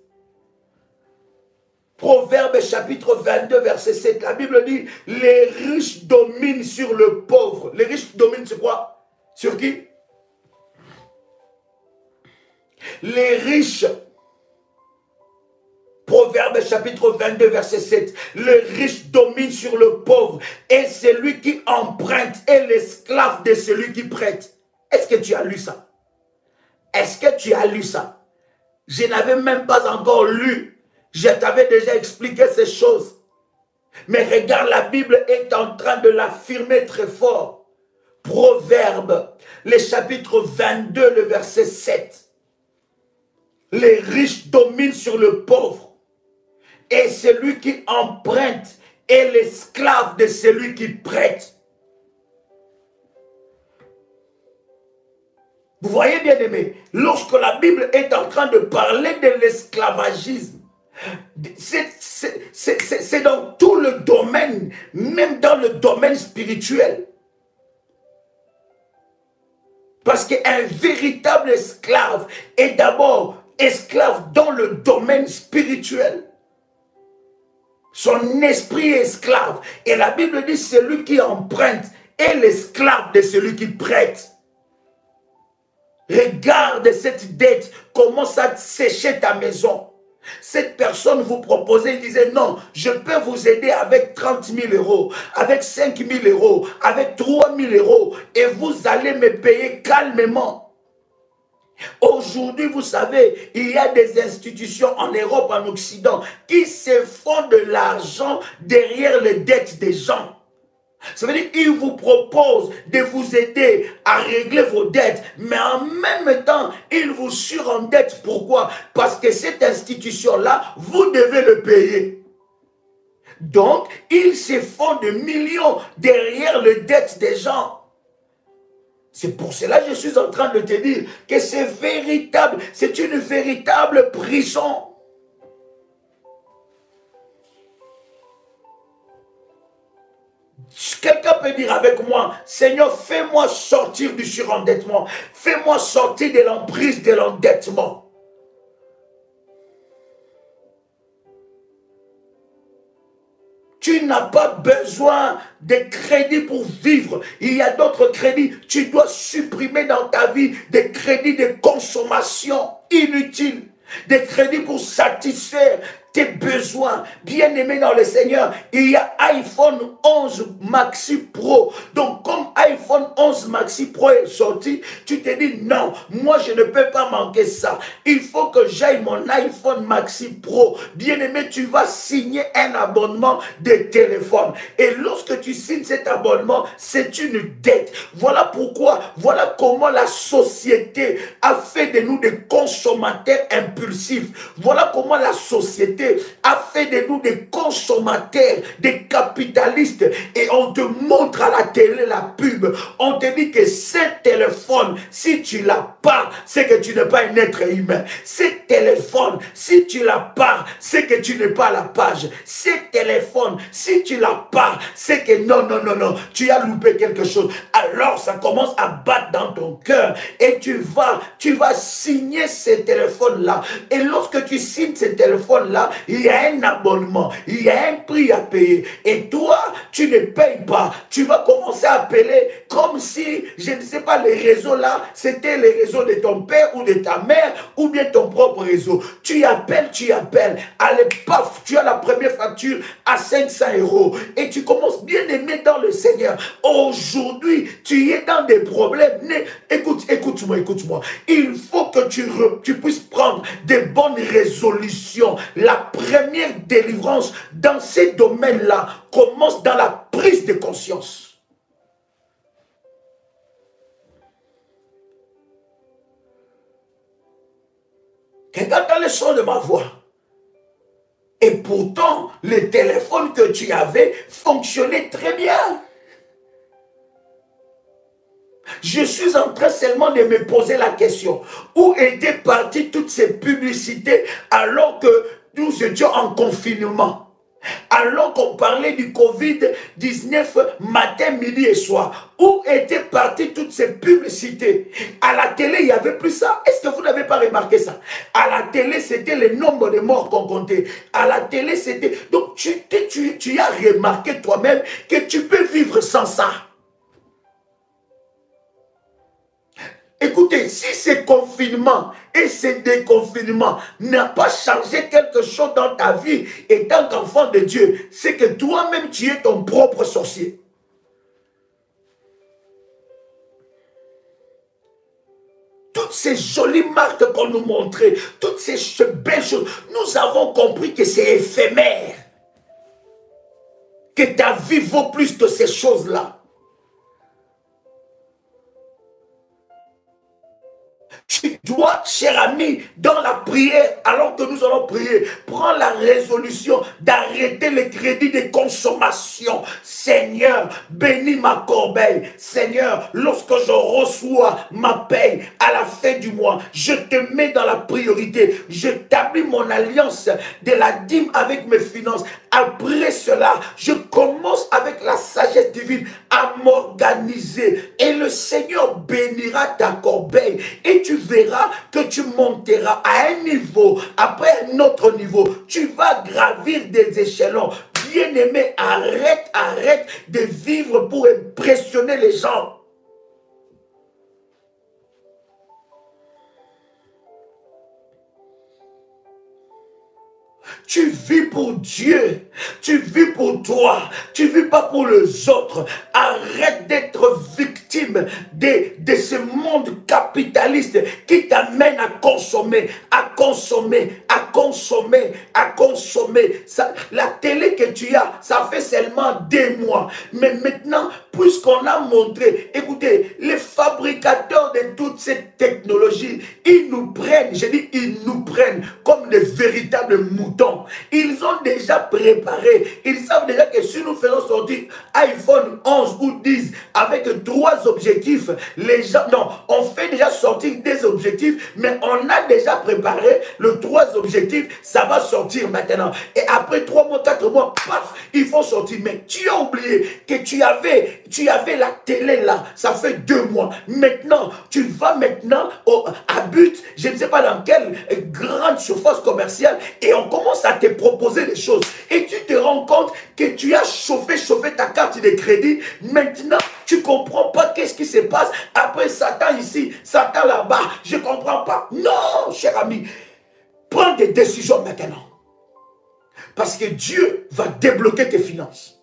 Proverbe chapitre 22, verset 7. La Bible dit, les riches dominent sur le pauvre. Les riches dominent sur quoi? Sur qui? Les riches Proverbe chapitre 22, verset 7. Le riche domine sur le pauvre et celui qui emprunte est l'esclave de celui qui prête. Est-ce que tu as lu ça? Est-ce que tu as lu ça? Je n'avais même pas encore lu. Je t'avais déjà expliqué ces choses. Mais regarde, la Bible est en train de l'affirmer très fort. Proverbe, le chapitre 22, le verset 7. Les riches dominent sur le pauvre et celui qui emprunte est l'esclave de celui qui prête. Vous voyez bien aimé, lorsque la Bible est en train de parler de l'esclavagisme, c'est dans tout le domaine, même dans le domaine spirituel. Parce qu'un véritable esclave est d'abord esclave dans le domaine spirituel. Son esprit est esclave. Et la Bible dit, celui qui emprunte est l'esclave de celui qui prête. Regarde cette dette commence à sécher ta maison. Cette personne vous proposait, il disait non, je peux vous aider avec 30 000 euros, avec 5 000 euros, avec 3 000 euros et vous allez me payer calmement. Aujourd'hui, vous savez, il y a des institutions en Europe, en Occident, qui se font de l'argent derrière les dettes des gens. Ça veut dire qu'ils vous proposent de vous aider à régler vos dettes, mais en même temps, ils vous surendettent. Pourquoi? Parce que cette institution-là, vous devez le payer. Donc, ils se font de millions derrière les dettes des gens. C'est pour cela que je suis en train de te dire que c'est véritable, c'est une véritable prison. Quelqu'un peut dire avec moi, Seigneur, fais-moi sortir du surendettement. Fais-moi sortir de l'emprise de l'endettement. Tu n'as pas besoin de crédits pour vivre. Il y a d'autres crédits. Tu dois supprimer dans ta vie des crédits de consommation inutiles. Des crédits pour satisfaire tes besoins. Bien aimé dans le Seigneur, il y a iPhone 11 Maxi Pro. Donc, comme iPhone 11 Maxi Pro est sorti, tu te dis non, moi je ne peux pas manquer ça. Il faut que j'aille mon iPhone Maxi Pro. Bien aimé, tu vas signer un abonnement de téléphone. Et lorsque tu signes cet abonnement, c'est une dette. Voilà pourquoi, voilà comment la société a fait de nous des consommateurs impulsifs. Voilà comment la société a fait de nous des consommateurs, des capitalistes. Et on te montre à la télé la pub. On te dit que ce téléphone, si tu l'as pas, c'est que tu n'es pas un être humain. Ce téléphone, si tu l'as pas, c'est que tu n'es pas à la page. Ce téléphone, si tu l'as pas, c'est que non, non, non, non, tu as loupé quelque chose. Alors ça commence à battre dans ton cœur et tu vas, tu vas signer ce téléphone-là. Et lorsque tu signes ce téléphone-là, là, il y a un abonnement, il y a un prix à payer. Et toi, tu ne payes pas. Tu vas commencer à appeler comme si, je ne sais pas, les réseaux là, c'était les réseaux de ton père ou de ta mère ou bien ton propre réseau. Tu appelles, tu appelles. Allez, paf, tu as la première facture à 500 euros. Et tu commences bien aimé dans le Seigneur. Aujourd'hui, tu es dans des problèmes. Écoute, écoute-moi, écoute-moi. Il faut que tu, tu puisses prendre des bonnes résolutions. Première délivrance dans ces domaines-là commence dans la prise de conscience. Quelqu'un dans le son de ma voix. Et pourtant, le téléphone que tu avais fonctionnait très bien. Je suis en train seulement de me poser la question. Où étaient parties toutes ces publicités alors que nous étions en confinement alors qu'on parlait du Covid-19 matin, midi et soir, où étaient parties toutes ces publicités? À la télé, il n'y avait plus ça. Est-ce que vous n'avez pas remarqué ça? À la télé, c'était le nombre de morts qu'on comptait. À la télé, c'était... Donc, tu, tu, tu as remarqué toi-même que tu peux vivre sans ça. Écoutez, si ce confinement et ce déconfinement n'a pas changé quelque chose dans ta vie étant qu'enfant de Dieu, c'est que toi-même tu es ton propre sorcier. Toutes ces jolies marques qu'on nous montrait, toutes ces belles choses, nous avons compris que c'est éphémère. Que ta vie vaut plus que ces choses-là. Tu dois, cher ami, dans la prière, alors que nous allons prier, prends la résolution d'arrêter les crédits de consommation. Seigneur, bénis ma corbeille. Seigneur, lorsque je reçois ma paye à la fin du mois, je te mets dans la priorité. J'établis mon alliance de la dîme avec mes finances. Après cela, je commence avec la sagesse divine à m'organiser. Et le Seigneur bénira ta corbeille. Et tu verras que tu monteras à un niveau, après un autre niveau. Tu vas gravir des échelons. Bien-aimé, arrête, arrête de vivre pour impressionner les gens. Tu vis pour Dieu. Tu vis pour toi. Tu vis pas pour les autres. Arrête d'être victime de, de ce monde capitaliste qui t'amène à consommer, à consommer, à consommer, à consommer. La télé que tu as, ça fait seulement des mois. Mais maintenant, puisqu'on a montré, écoutez, les fabricateurs de toutes ces technologies, ils nous prennent, je dis, ils nous prennent comme des véritables moutons. Ils ont déjà préparé, ils savent déjà que si nous faisons sortir iPhone 11 ou 10 avec trois objectifs, les gens, non, on fait déjà sortir des objectifs, mais on a déjà préparé le trois objectifs, ça va sortir maintenant. Et après trois mois, quatre mois, paf, il faut sortir. Mais tu as oublié que tu avais, tu avais la télé là, ça fait deux mois. Maintenant, tu vas maintenant au, à but, je ne sais pas dans quelle grande surface commerciale, et on commence à te proposer des choses. Et tu te rends compte que tu as chauffé, chauffé ta carte de crédit. Maintenant, tu comprends pas qu'est-ce qui se passe. Après, Satan ici, Satan là-bas. Je comprends pas. Non, cher ami. Prends des décisions maintenant. Parce que Dieu va débloquer tes finances.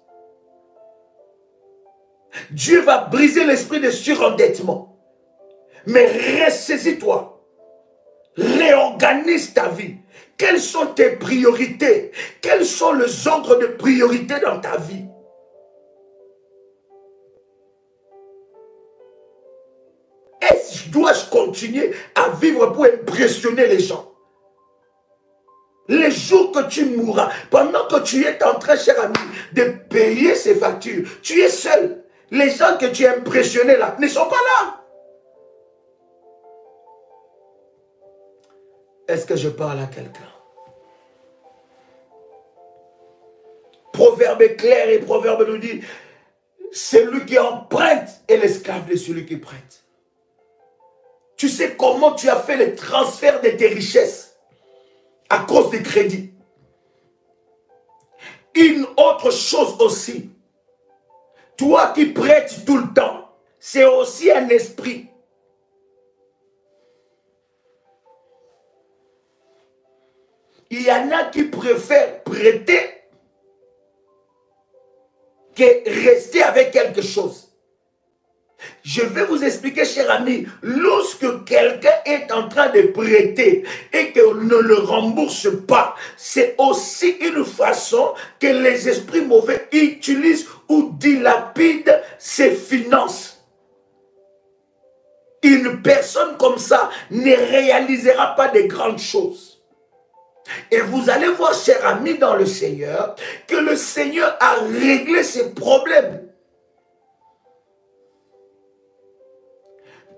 Dieu va briser l'esprit de surendettement. Mais ressaisis-toi. Réorganise ta vie. Quelles sont tes priorités? Quels sont les ordres de priorité dans ta vie? À vivre pour impressionner les gens les jours que tu mourras, pendant que tu es en train, cher ami, de payer ces factures, tu es seul. Les gens que tu as impressionnés là ne sont pas là. Est-ce que je parle à quelqu'un? Proverbe est clair et Proverbe nous dit, celui qui emprunte est l'esclave de celui qui prête. Tu sais comment tu as fait le transfert de tes richesses à cause des crédits. Une autre chose aussi. Toi qui prêtes tout le temps, c'est aussi un esprit. Il y en a qui préfèrent prêter que rester avec quelque chose. Je vais vous expliquer, cher ami, lorsque quelqu'un est en train de prêter et qu'on ne le rembourse pas, c'est aussi une façon que les esprits mauvais utilisent ou dilapident ses finances. Une personne comme ça ne réalisera pas de grandes choses. Et vous allez voir, cher ami, dans le Seigneur, que le Seigneur a réglé ses problèmes.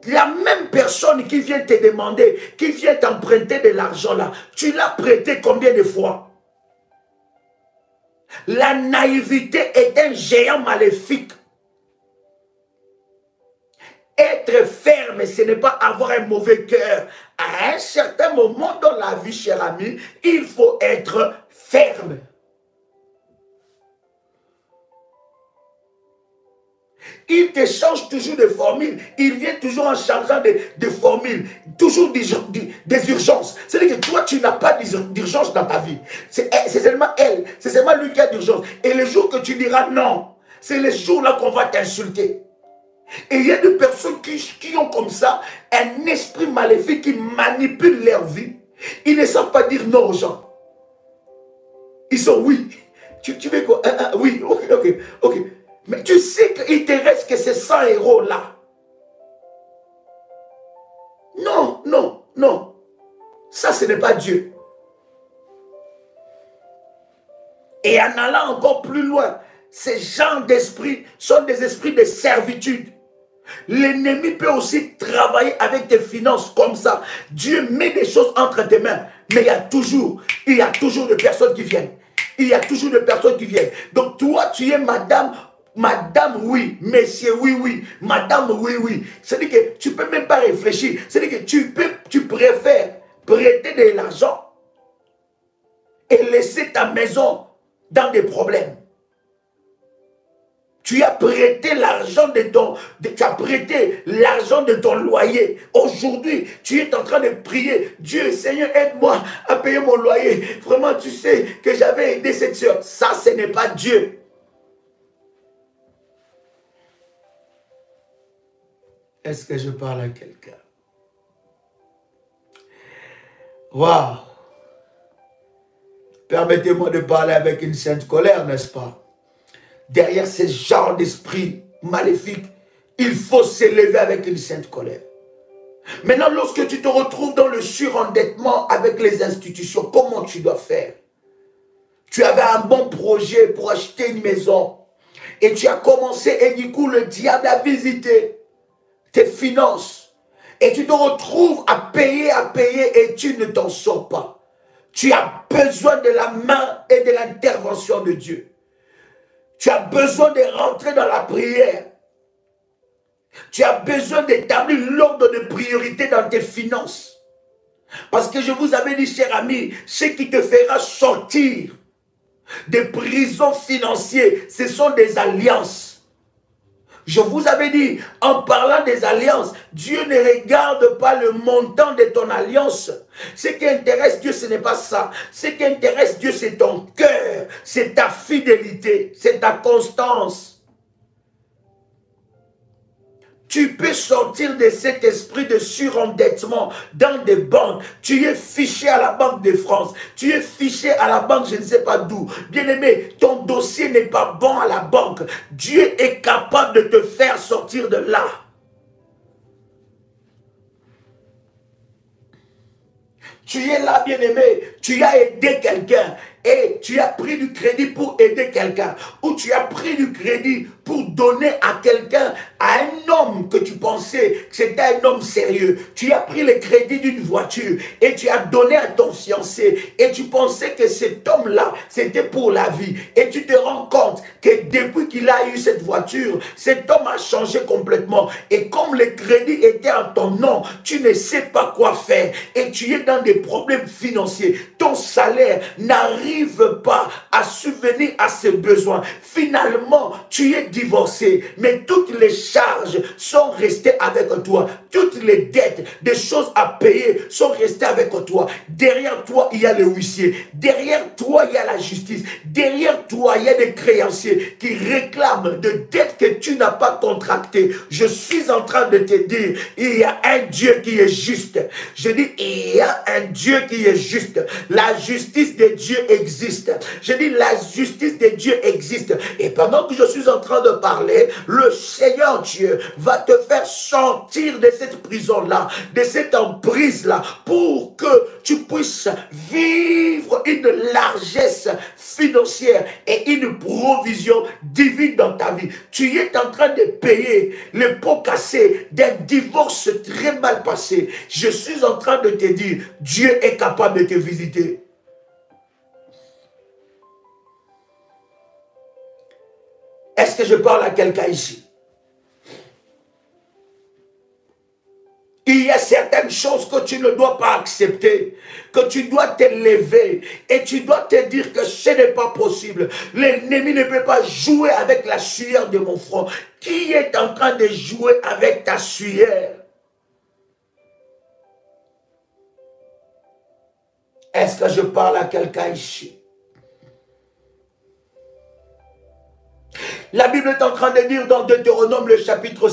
La même personne qui vient te demander, qui vient t'emprunter de l'argent là, tu l'as prêté combien de fois? La naïveté est un géant maléfique. Être ferme, ce n'est pas avoir un mauvais cœur. À un certain moment dans la vie, cher ami, il faut être ferme. Il te change toujours de formule. Il vient toujours en changeant de, de formule. Toujours des, urgences. C'est-à-dire que toi, tu n'as pas d'urgence dans ta vie. C'est seulement elle. C'est seulement lui qui a d'urgence. Et le jour que tu diras non, c'est le jour là qu'on va t'insulter. Et il y a des personnes qui, ont comme ça un esprit maléfique qui manipule leur vie. Ils ne savent pas dire non aux gens. Ils sont oui. Tu, veux quoi? Oui, ok, ok, ok. Mais tu sais qu'il te reste que ces 100 euros là. Non, non, non. Ça, ce n'est pas Dieu. Et en allant encore plus loin, ces gens d'esprit sont des esprits de servitude. L'ennemi peut aussi travailler avec tes finances comme ça. Dieu met des choses entre tes mains. Mais il y a toujours, il y a toujours des personnes qui viennent. Il y a toujours des personnes qui viennent. Donc toi, tu es madame Madame, oui. Monsieur, oui, oui. Madame, oui, oui. C'est-à-dire que tu ne peux même pas réfléchir. C'est-à-dire que tu, peux, tu préfères prêter de l'argent et laisser ta maison dans des problèmes. Tu as prêté l'argent de ton, tu as prêté l'argent de ton loyer. Aujourd'hui, tu es en train de prier. Dieu, Seigneur, aide-moi à payer mon loyer. Vraiment, tu sais que j'avais aidé cette soeur. Ça, ce n'est pas Dieu. Est-ce que je parle à quelqu'un? Waouh! Permettez-moi de parler avec une sainte colère, n'est-ce pas? Derrière ce genre d'esprit maléfique, il faut s'élever avec une sainte colère. Maintenant, lorsque tu te retrouves dans le surendettement avec les institutions, comment tu dois faire? Tu avais un bon projet pour acheter une maison et tu as commencé et du coup le diable a visité tes finances, et tu te retrouves à payer, à payer, et tu ne t'en sors pas. Tu as besoin de la main et de l'intervention de Dieu. Tu as besoin de rentrer dans la prière. Tu as besoin d'établir l'ordre de priorité dans tes finances. Parce que je vous avais dit, cher ami, ce qui te fera sortir des prisons financières, ce sont des alliances. Je vous avais dit, en parlant des alliances, Dieu ne regarde pas le montant de ton alliance. Ce qui intéresse Dieu, ce n'est pas ça. Ce qui intéresse Dieu, c'est ton cœur, c'est ta fidélité, c'est ta constance. Tu peux sortir de cet esprit de surendettement dans des banques. Tu es fiché à la Banque de France. Tu es fiché à la banque, je ne sais pas d'où. Bien-aimé, ton dossier n'est pas bon à la banque. Dieu est capable de te faire sortir de là. Tu es là, bien-aimé. Tu as aidé quelqu'un et tu as pris du crédit pour aider quelqu'un. Ou tu as pris du crédit pour donner à quelqu'un, à un homme que tu pensais que c'était un homme sérieux. Tu as pris le crédit d'une voiture et tu as donné à ton fiancé et tu pensais que cet homme-là, c'était pour la vie. Et tu te rends compte que depuis qu'il a eu cette voiture, cet homme a changé complètement. Et comme le crédit était en ton nom, tu ne sais pas quoi faire et tu es dans des problèmes financiers. Ton salaire n'arrive pas à subvenir à ses besoins. Finalement, tu es divorcé, mais toutes les charges sont restées avec toi. Toutes les dettes, des choses à payer sont restées avec toi. Derrière toi, il y a le huissier. Derrière toi, il y a la justice. Derrière toi, il y a des créanciers qui réclament de dettes que tu n'as pas contractées. Je suis en train de te dire, il y a un Dieu qui est juste. Je dis, il y a un Dieu qui est juste. La justice de Dieu existe. Je dis, la justice de Dieu existe. Et pendant que je suis en train de parler, le Seigneur Dieu va te faire sortir de cette prison-là, de cette emprise-là, pour que tu puisses vivre une largesse financière et une provision divine dans ta vie. Tu es en train de payer le pot cassé d'un divorce très mal passé. Je suis en train de te dire, Dieu est capable de te visiter. Est-ce que je parle à quelqu'un ici? Il y a certaines choses que tu ne dois pas accepter, que tu dois te lever et tu dois te dire que ce n'est pas possible. L'ennemi ne peut pas jouer avec la sueur de mon front. Qui est en train de jouer avec ta sueur? Est-ce que je parle à quelqu'un ici? La Bible est en train de dire dans Deutéronome le chapitre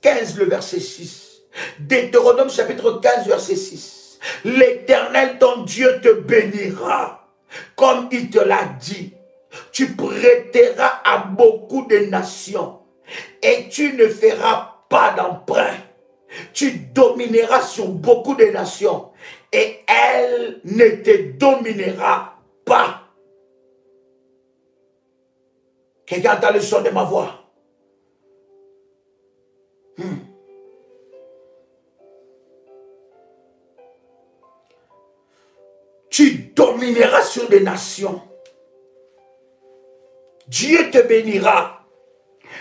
15, le verset 6. Deutéronome chapitre 15, verset 6. L'Éternel, ton Dieu, te bénira, comme il te l'a dit. Tu prêteras à beaucoup de nations et tu ne feras pas d'emprunt. Tu domineras sur beaucoup de nations et elle ne te dominera pas. Quelqu'un entend le son de ma voix. Hmm. tu domineras sur des nations. Dieu te bénira.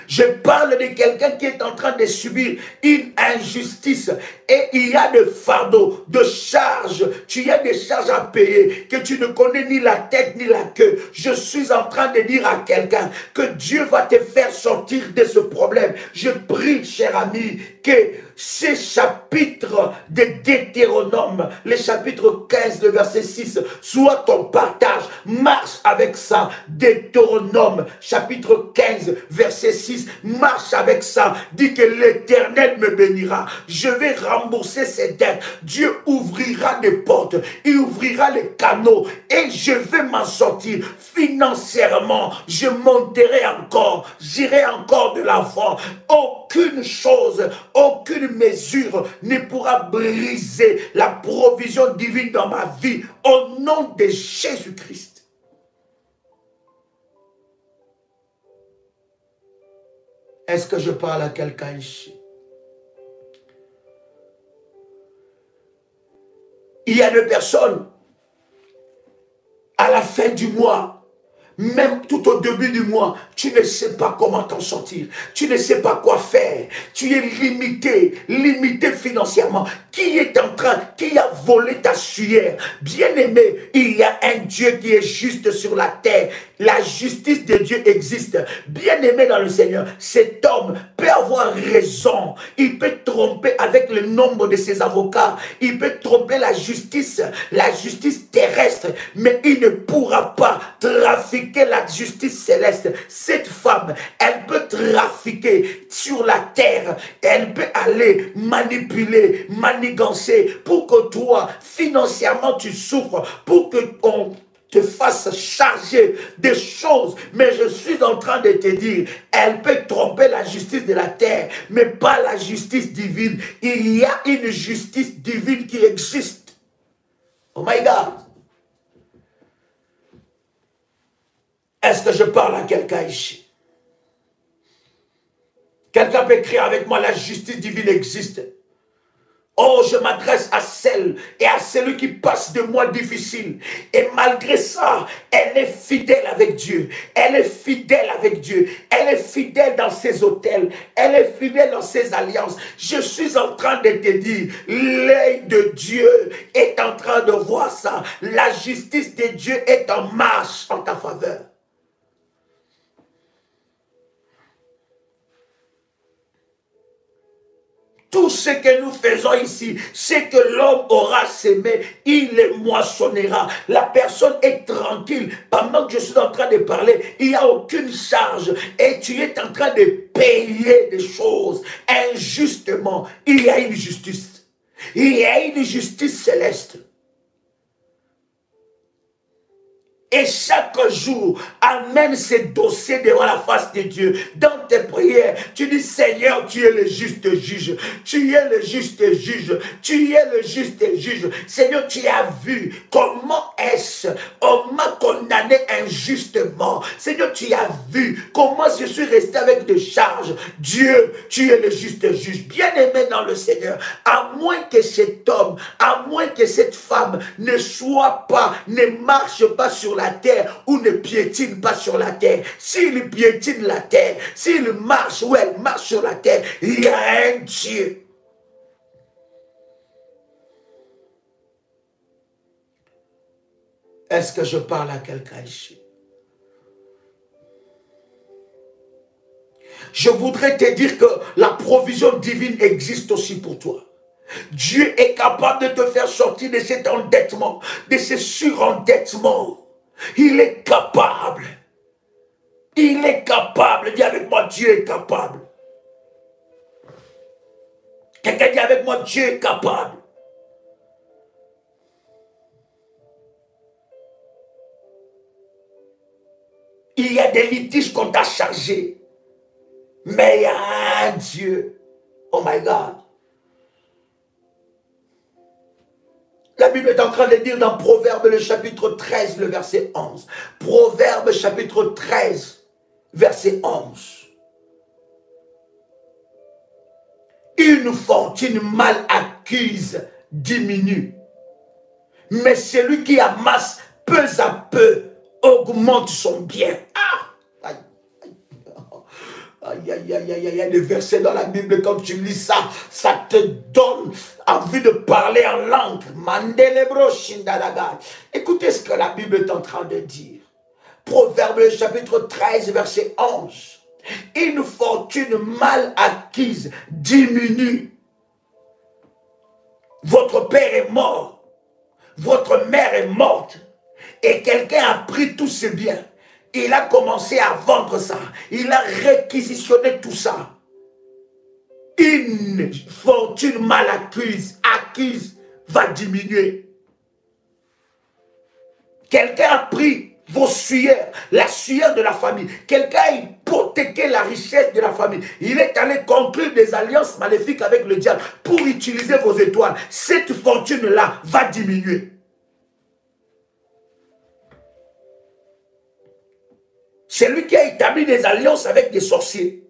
Je parle de quelqu'un qui est en train de subir une injustice et il y a des fardeaux, de charges. Tu as des charges à payer que tu ne connais ni la tête ni la queue. Je suis en train de dire à quelqu'un que Dieu va te faire sortir de ce problème. Je prie, cher ami, que ces chapitres de Deutéronome, le chapitre 15, le verset 6, soit ton partage. Marche avec ça. Deutéronome, chapitre 15, verset 6, marche avec ça. Dis que l'éternel me bénira. Je vais rembourser ses dettes. Dieu ouvrira des portes. Il ouvrira les canaux et je vais m'en sortir financièrement. Je monterai encore. J'irai encore de l'avant. Aucune chose, aucune mesure ne pourra briser la provision divine dans ma vie au nom de Jésus-Christ. Est-ce que je parle à quelqu'un ici? Il y a des personnes, à la fin du mois, même tout au début du mois, tu ne sais pas comment t'en sortir. Tu ne sais pas quoi faire. Tu es limité, limité financièrement. Qui est en train, qui a volé ta sueur? Bien-aimé, il y a un Dieu qui est juste sur la terre. La justice de Dieu existe. Bien-aimé dans le Seigneur, cet homme peut avoir raison. Il peut tromper avec le nombre de ses avocats. Il peut tromper la justice, la justice terrestre. Mais il ne pourra pas trafiquer la justice céleste. Cette femme, elle peut trafiquer sur la terre. Elle peut aller manipuler, manigancer pour que toi, financièrement, tu souffres, pour que on te fasse charger des choses. Mais je suis en train de te dire, elle peut tromper la justice de la terre, mais pas la justice divine. Il y a une justice divine qui existe. Oh my God. Est-ce que je parle à quelqu'un ici? Quelqu'un peut écrire avec moi, la justice divine existe. Oh, je m'adresse à celle et à celui qui passe de mois difficiles. Et malgré ça, elle est fidèle avec Dieu. Elle est fidèle avec Dieu. Elle est fidèle dans ses hôtels. Elle est fidèle dans ses alliances. Je suis en train de te dire, l'œil de Dieu est en train de voir ça. La justice de Dieu est en marche en ta faveur. Tout ce que nous faisons ici, c'est que l'homme aura semé, il les moissonnera. La personne est tranquille. Pendant que je suis en train de parler, il n'y a aucune charge. Et tu es en train de payer des choses injustement. Il y a une justice. Il y a une justice céleste. Et chaque jour, amène ces dossiers devant la face de Dieu. Dans tes prières, tu dis, Seigneur, tu es le juste juge. Tu es le juste juge. Tu es le juste juge. Seigneur, tu as vu comment est-ce on m'a condamné injustement. Seigneur, tu as vu comment je suis resté avec des charges. Dieu, tu es le juste juge. Bien-aimé dans le Seigneur, à moins que cet homme, à moins que cette femme ne soit pas, ne marche pas sur la terre ou ne piétine pas sur la terre. S'il piétine la terre, s'il marche ou elle marche sur la terre, il y a un Dieu. Est-ce que je parle à quelqu'un ici? Je voudrais te dire que la provision divine existe aussi pour toi. Dieu est capable de te faire sortir de cet endettement, de ce surendettement. Il est capable. Il est capable. Dis avec moi, Dieu est capable. Quelqu'un dit avec moi, Dieu est capable. Il y a des litiges qu'on t'a chargés. Mais il y a un Dieu. Oh my God. La Bible est en train de dire dans Proverbe le chapitre 13, le verset 11. Proverbe chapitre 13, verset 11. Une fortune mal acquise diminue. Mais celui qui amasse peu à peu augmente son bien. Aïe, aïe, aïe, aïe, aïe, des versets dans la Bible, quand tu lis ça, ça te donne envie de parler en langue. Écoutez ce que la Bible est en train de dire. Proverbe chapitre 13, verset 11. Une fortune mal acquise diminue. Votre père est mort. Votre mère est morte. Et quelqu'un a pris tous ses biens. Il a commencé à vendre ça. Il a réquisitionné tout ça une fortune mal acquise, acquise, va diminuer. Quelqu'un a pris vos sueurs, la sueur de la famille. Quelqu'un a hypothéqué la richesse de la famille. Il est allé conclure des alliances maléfiques avec le diable pour utiliser vos étoiles. Cette fortune-là va diminuer. C'est lui qui a établi des alliances avec des sorciers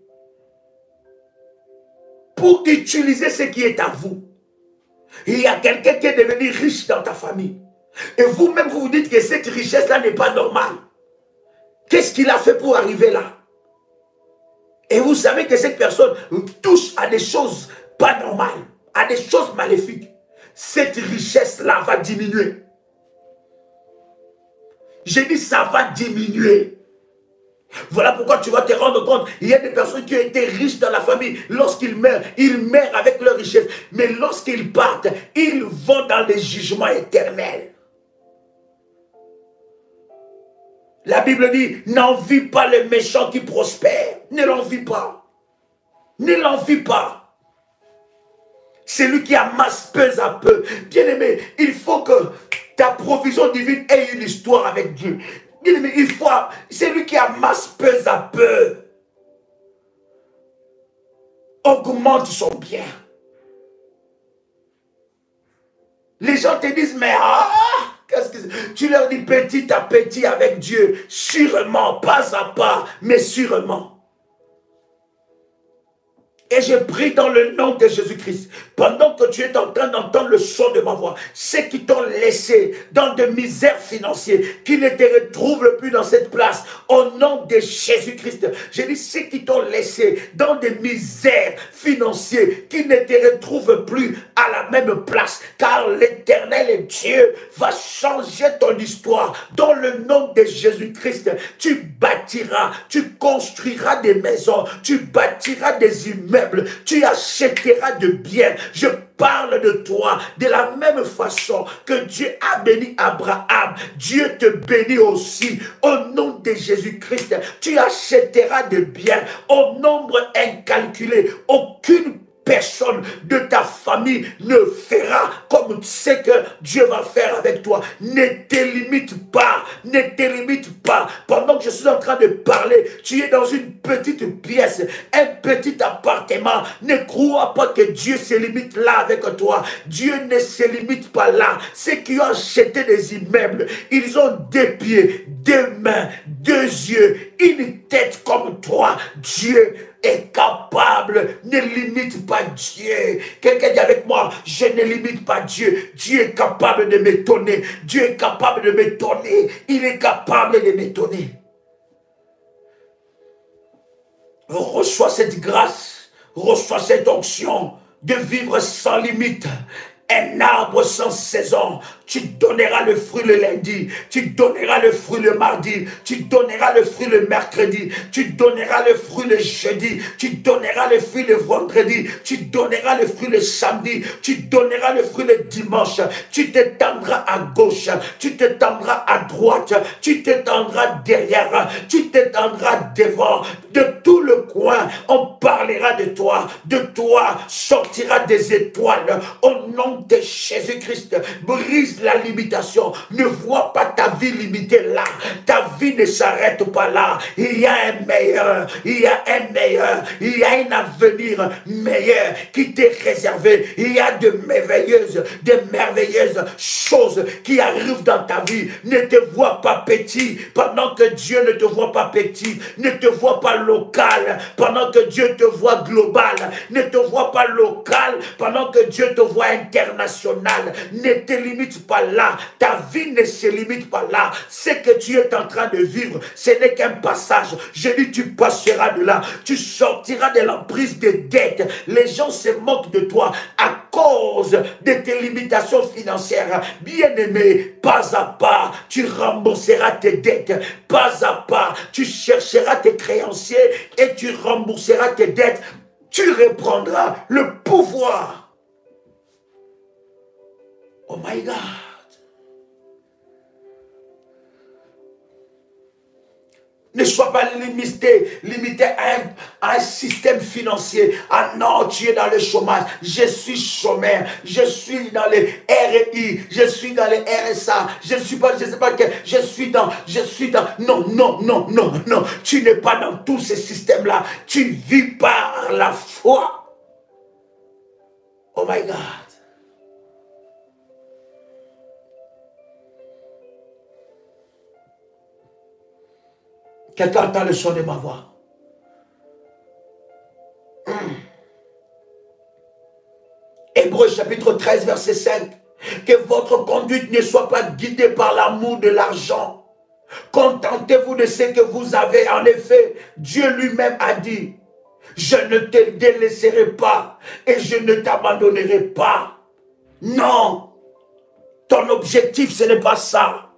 pour utiliser ce qui est à vous. Il y a quelqu'un qui est devenu riche dans ta famille. Et vous-même, vous vous dites que cette richesse-là n'est pas normale. Qu'est-ce qu'il a fait pour arriver là? Et vous savez que cette personne touche à des choses pas normales, à des choses maléfiques. Cette richesse-là va diminuer. J'ai dit ça va diminuer. Voilà pourquoi tu vas te rendre compte, il y a des personnes qui ont été riches dans la famille. Lorsqu'ils meurent, ils meurent avec leur richesse. Mais lorsqu'ils partent, ils vont dans les jugements éternels. La Bible dit, n'envie pas les méchants qui prospèrent. Ne l'envie pas. Ne l'envie pas. C'est lui qui amasse peu à peu. Bien-aimé, il faut que ta provision divine ait une histoire avec Dieu il faut, c'est lui qui amasse peu à peu. Augmente son bien. Les gens te disent, mais ah, qu'est-ce que Tu leur dis petit à petit avec Dieu, sûrement, pas à pas, mais sûrement. Et je prie dans le nom de Jésus-Christ, pendant que tu es en train d'entendre le son de ma voix, ceux qui t'ont laissé dans de misères financières, qui ne te retrouvent plus dans cette place, au nom de Jésus-Christ, je dis ceux qui t'ont laissé dans des misères financières, qui ne te retrouvent plus à la même place, car l'éternel Dieu va changer ton histoire. Dans le nom de Jésus-Christ, tu bâtiras, tu construiras des maisons, tu bâtiras des immeubles, tu achèteras de biens. Je parle de toi de la même façon que Dieu a béni Abraham. Dieu te bénit aussi. Au nom de Jésus-Christ, tu achèteras de biens au nombre incalculé. Aucune personne de ta famille ne fera comme sais que Dieu va faire avec toi. Ne te limite pas, ne te limite pas. Pendant que je suis en train de parler, tu es dans une petite pièce, un petit appartement. Ne crois pas que Dieu se limite là avec toi. Dieu ne se limite pas là. Ceux qui ont acheté des immeubles, ils ont des pieds, deux mains, deux yeux, une tête comme toi. Dieu est capable. Ne limite pas Dieu. Quelqu'un dit avec moi, je ne limite pas Dieu. Dieu est capable de m'étonner. Dieu est capable de m'étonner. Il est capable de m'étonner. Reçois cette grâce, reçois cette onction de vivre sans limite un arbre sans saison. Tu donneras le fruit le lundi, tu donneras le fruit le mardi, tu donneras le fruit le mercredi, tu donneras le fruit le jeudi, tu donneras le fruit le vendredi, tu donneras le fruit le samedi, tu donneras le fruit le dimanche, tu t'étendras à gauche, tu t'étendras à droite, tu t'étendras derrière, tu t'étendras devant, de tout le coin, on parlera de toi, de toi sortira des étoiles au nom de Jésus-Christ. Brise la limitation. Ne vois pas ta vie limitée là. Ta vie ne s'arrête pas là. Il y a un meilleur. Il y a un meilleur. Il y a un avenir meilleur qui t'est réservé. Il y a de merveilleuses, de merveilleuses choses qui arrivent dans ta vie. Ne te vois pas petit pendant que Dieu ne te voit pas petit. Ne te vois pas local pendant que Dieu te voit global. Ne te vois pas local pendant que Dieu te voit international. Ne te limite pas là. Ta vie ne se limite pas là. Ce que tu es en train de vivre, ce n'est qu'un passage. Je dis, tu passeras de là. Tu sortiras de l'emprise des dettes. Les gens se moquent de toi à cause de tes limitations financières. Bien-aimé, pas à pas, tu rembourseras tes dettes. Pas à pas, tu chercheras tes créanciers et tu rembourseras tes dettes. Tu reprendras le pouvoir Oh my God. Ne sois pas limité, limité à un, système financier. Ah non, tu es dans le chômage. Je suis chômeur. Je suis dans les RI. Je suis dans les RSA. Je ne suis pas, je sais pas que, je suis dans, je suis dans. Non, non, non, non, non. Tu n'es pas dans tous ces systèmes-là. Tu vis par la foi. Oh my God. Quelqu'un entend le son de ma voix. Hmm. Hébreu chapitre 13, verset 5. Que votre conduite ne soit pas guidée par l'amour de l'argent. Contentez-vous de ce que vous avez. En effet, Dieu lui-même a dit, je ne te délaisserai pas et je ne t'abandonnerai pas. Non, ton objectif, ce n'est pas ça.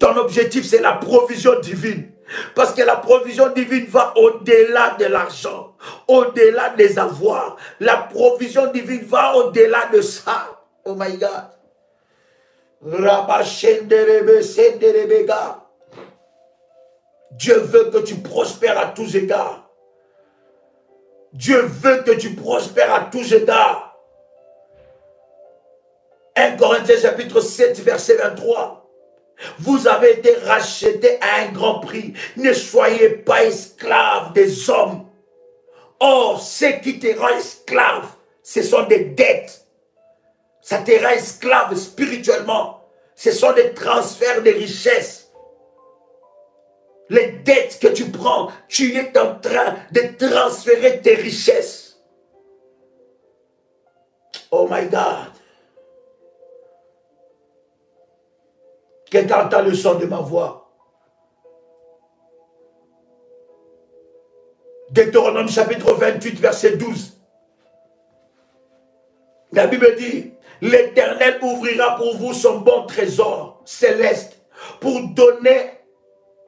Ton objectif, c'est la provision divine. Parce que la provision divine va au-delà de l'argent, au-delà des avoirs. La provision divine va au-delà de ça. Oh my God. Dieu veut que tu prospères à tous égards. Dieu veut que tu prospères à tous égards. 1 Corinthiens chapitre 7 verset 23. Vous avez été racheté à un grand prix. Ne soyez pas esclaves des hommes. Or, ce qui te rend esclave, ce sont des dettes. Ça te rend esclave spirituellement. Ce sont des transferts de richesses. Les dettes que tu prends, tu es en train de transférer tes richesses. Oh my God. Quelqu'un entend le son de ma voix? Deutéronome chapitre 28, verset 12. La Bible dit, l'Éternel ouvrira pour vous son bon trésor céleste pour donner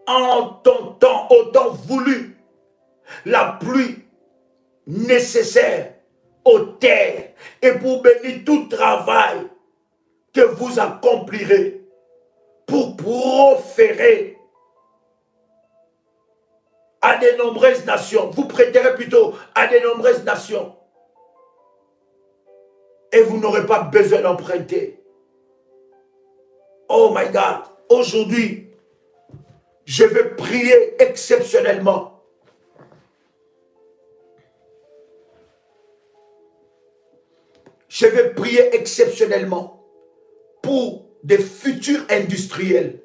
en ton temps, au temps voulu, la pluie nécessaire aux terres et pour bénir tout travail que vous accomplirez pour proférer à de nombreuses nations. Vous prêterez plutôt à de nombreuses nations. Et vous n'aurez pas besoin d'emprunter. Oh my God. Aujourd'hui, je vais prier exceptionnellement. Je vais prier exceptionnellement pour des futurs industriels.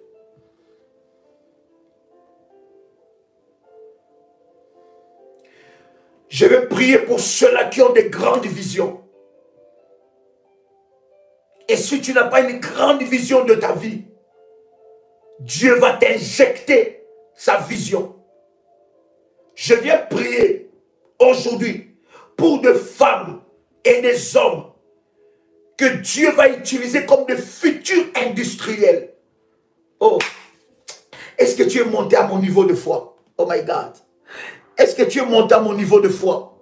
Je vais prier pour ceux-là qui ont des grandes visions. Et si tu n'as pas une grande vision de ta vie, Dieu va t'injecter sa vision. Je viens prier aujourd'hui pour des femmes et des hommes que Dieu va utiliser comme de futurs industriels. Oh, est-ce que tu es monté à mon niveau de foi? Oh my God. Est-ce que tu es monté à mon niveau de foi?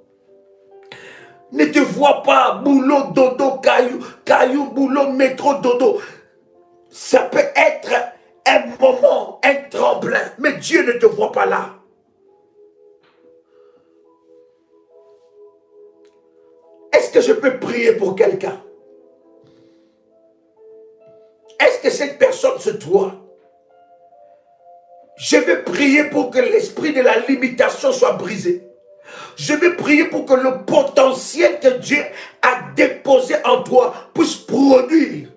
Ne te vois pas boulot, dodo, caillou, caillou, boulot, métro, dodo. Ça peut être un moment, un tremblin, mais Dieu ne te voit pas là. Est-ce que je peux prier pour quelqu'un? Est-ce que cette personne se doit? Je vais prier pour que l'esprit de la limitation soit brisé. Je vais prier pour que le potentiel que Dieu a déposé en toi puisse produire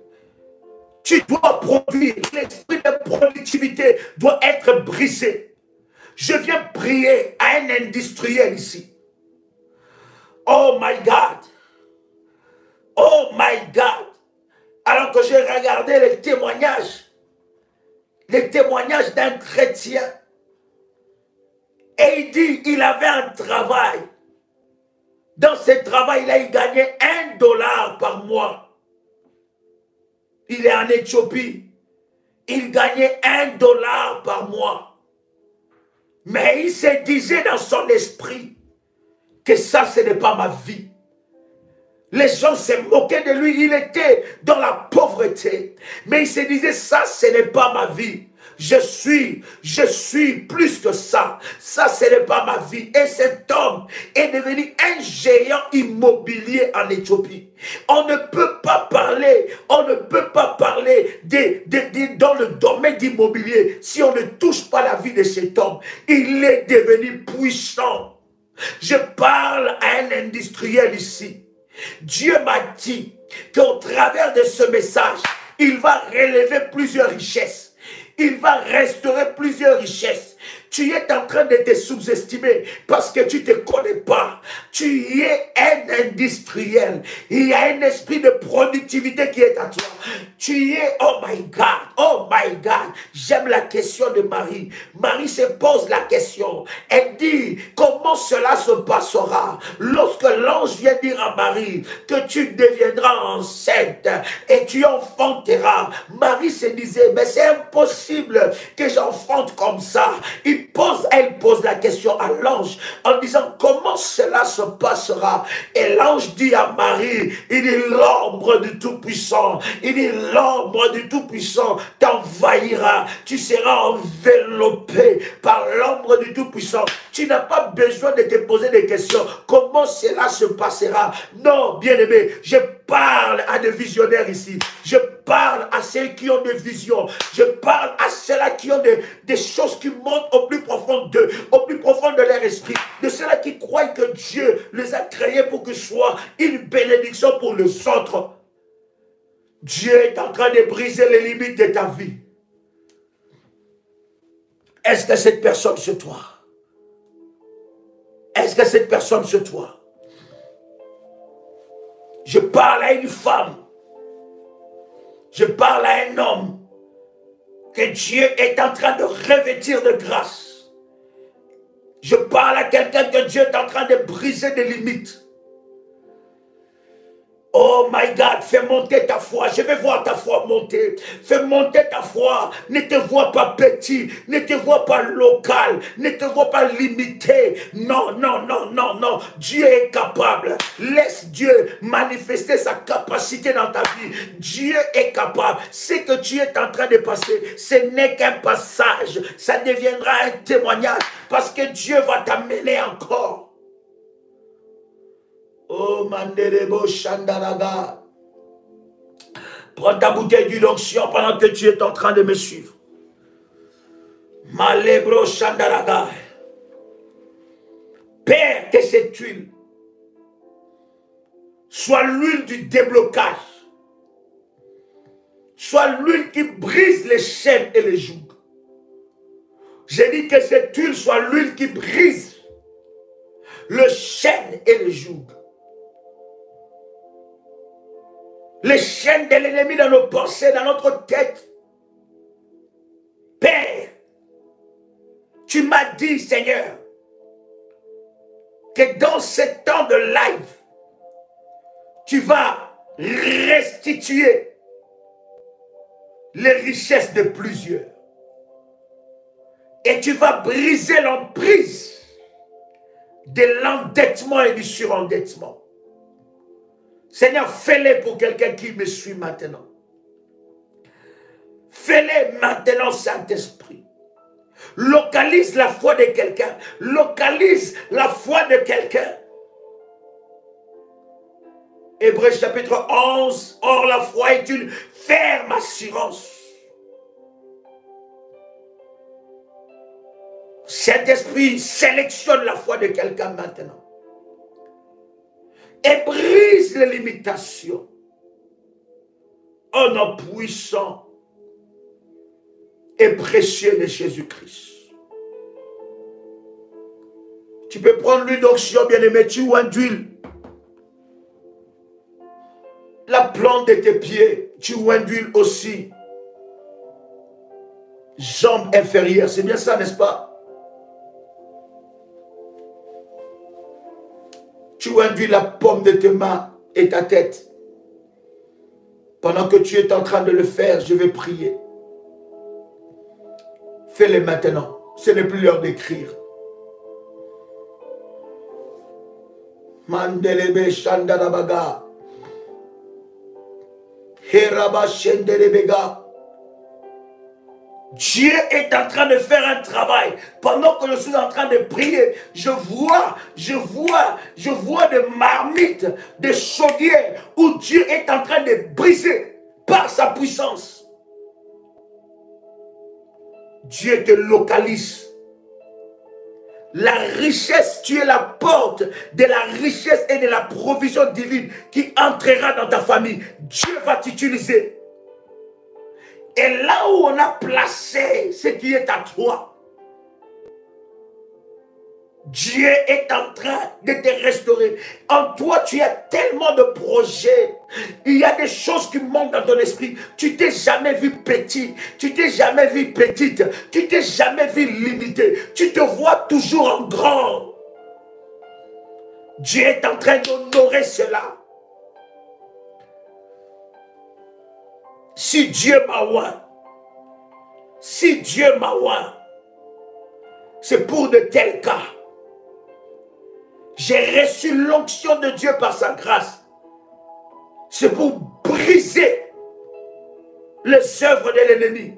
tu dois produire. L'esprit de productivité doit être brisé. Je viens prier à un industriel ici. Oh my God. Oh my God. Alors que j'ai regardé les témoignages, les témoignages d'un chrétien, et il dit, il avait un travail. Dans ce travail, il a gagné un dollar par mois. Il est en Éthiopie. Il gagnait un dollar par mois. Mais il se disait dans son esprit que ça, ce n'est pas ma vie. Les gens se moquaient de lui. Il était dans la pauvreté. Mais il se disait, ça, ce n'est pas ma vie. Je suis, je suis plus que ça. Ça, ce n'est pas ma vie. Et cet homme est devenu un géant immobilier en Éthiopie. On ne peut pas parler, on ne peut pas parler dans le domaine d'immobilier si on ne touche pas la vie de cet homme. Il est devenu puissant. Je parle à un industriel ici. Dieu m'a dit qu'au travers de ce message, il va relever plusieurs richesses il va restaurer plusieurs richesses. Tu es en train de te sous-estimer parce que tu ne te connais pas. Tu es un industriel. Il y a un esprit de productivité qui est à toi. Tu es, oh my God, oh my God. J'aime la question de Marie. Marie se pose la question. Elle dit, comment cela se passera lorsque l'ange vient dire à Marie que tu deviendras enceinte et tu enfanteras? Marie se disait, mais c'est impossible que j'enfante comme ça. Elle pose la question à l'ange en disant comment cela se passera? Et l'ange dit à Marie, il est l'ombre du Tout-Puissant, il est l'ombre du Tout-Puissant t'envahira. Tu seras enveloppé par l'ombre du Tout-Puissant. Tu n'as pas besoin de te poser des questions. Comment cela se passera? Non, bien aimé, je parle à des visionnaires ici. Je parle à ceux qui ont des visions. Je parle à ceux-là qui ont des, choses qui montent au plus profond d'eux, au plus profond de leur esprit. De ceux-là qui croient que Dieu les a créés pour que soit une bénédiction pour les autres. Dieu est en train de briser les limites de ta vie. Est-ce que cette personne se toi? Est-ce que cette personne se toi? Je parle à une femme. Je parle à un homme que Dieu est en train de revêtir de grâce. Je parle à quelqu'un que Dieu est en train de briser des limites. Oh my God, fais monter ta foi. Je vais voir ta foi monter. Fais monter ta foi. Ne te vois pas petit. Ne te vois pas local. Ne te vois pas limité. Non, non, non, non, non. Dieu est capable. Laisse Dieu manifester sa capacité dans ta vie. Dieu est capable. Ce que tu es en train de passer, ce n'est qu'un passage. Ça deviendra un témoignage parce que Dieu va t'amener encore. Oh, Mandelebo Shandaraga. Prends ta bouteille d'onction pendant que tu es en train de me suivre. Malebro Shandaraga. Père, que cette huile soit l'huile du déblocage. Soit l'huile qui brise les chaînes et les jougs. J'ai dit que cette huile soit l'huile qui brise le chêne et le joug. Les chaînes de l'ennemi dans nos pensées, dans notre tête. Père, tu m'as dit, Seigneur, que dans ce temps de live, tu vas restituer les richesses de plusieurs. Et tu vas briser l'emprise de l'endettement et du surendettement. Seigneur, fais-le pour quelqu'un qui me suit maintenant. Fais-le maintenant, Saint-Esprit. Localise la foi de quelqu'un. Localise la foi de quelqu'un. Hébreu chapitre 11. Or, la foi est une ferme assurance. Saint-Esprit sélectionne la foi de quelqu'un maintenant et brise les limitations. Un nom puissant et précieux de Jésus-Christ. Tu peux prendre l'huile d'onction, bien-aimé, tu ou d'huile. La plante de tes pieds, tu ou d'huile aussi. Jambes inférieures, c'est bien ça, n'est-ce pas? Tu induis la pomme de tes mains et ta tête. Pendant que tu es en train de le faire, je vais prier. Fais-le maintenant. Ce n'est plus l'heure d'écrire. Mandelebe Shandarabaga. Dieu est en train de faire un travail. Pendant que je suis en train de prier, je vois, je vois, je vois des marmites, des chaudières où Dieu est en train de briser par sa puissance. Dieu te localise. La richesse, tu es la porte de la richesse et de la provision divine qui entrera dans ta famille. Dieu va t'utiliser. Et là où on a placé ce qui est à toi, Dieu est en train de te restaurer. En toi, tu as tellement de projets. Il y a des choses qui manquent dans ton esprit. Tu t'es jamais vu petit. Tu t'es jamais vu petite. Tu t'es jamais vu limité. Tu te vois toujours en grand. Dieu est en train d'honorer cela. Si Dieu m'a oint, si Dieu m'a oint, c'est pour de tels cas. J'ai reçu l'onction de Dieu par sa grâce. C'est pour briser les œuvres de l'ennemi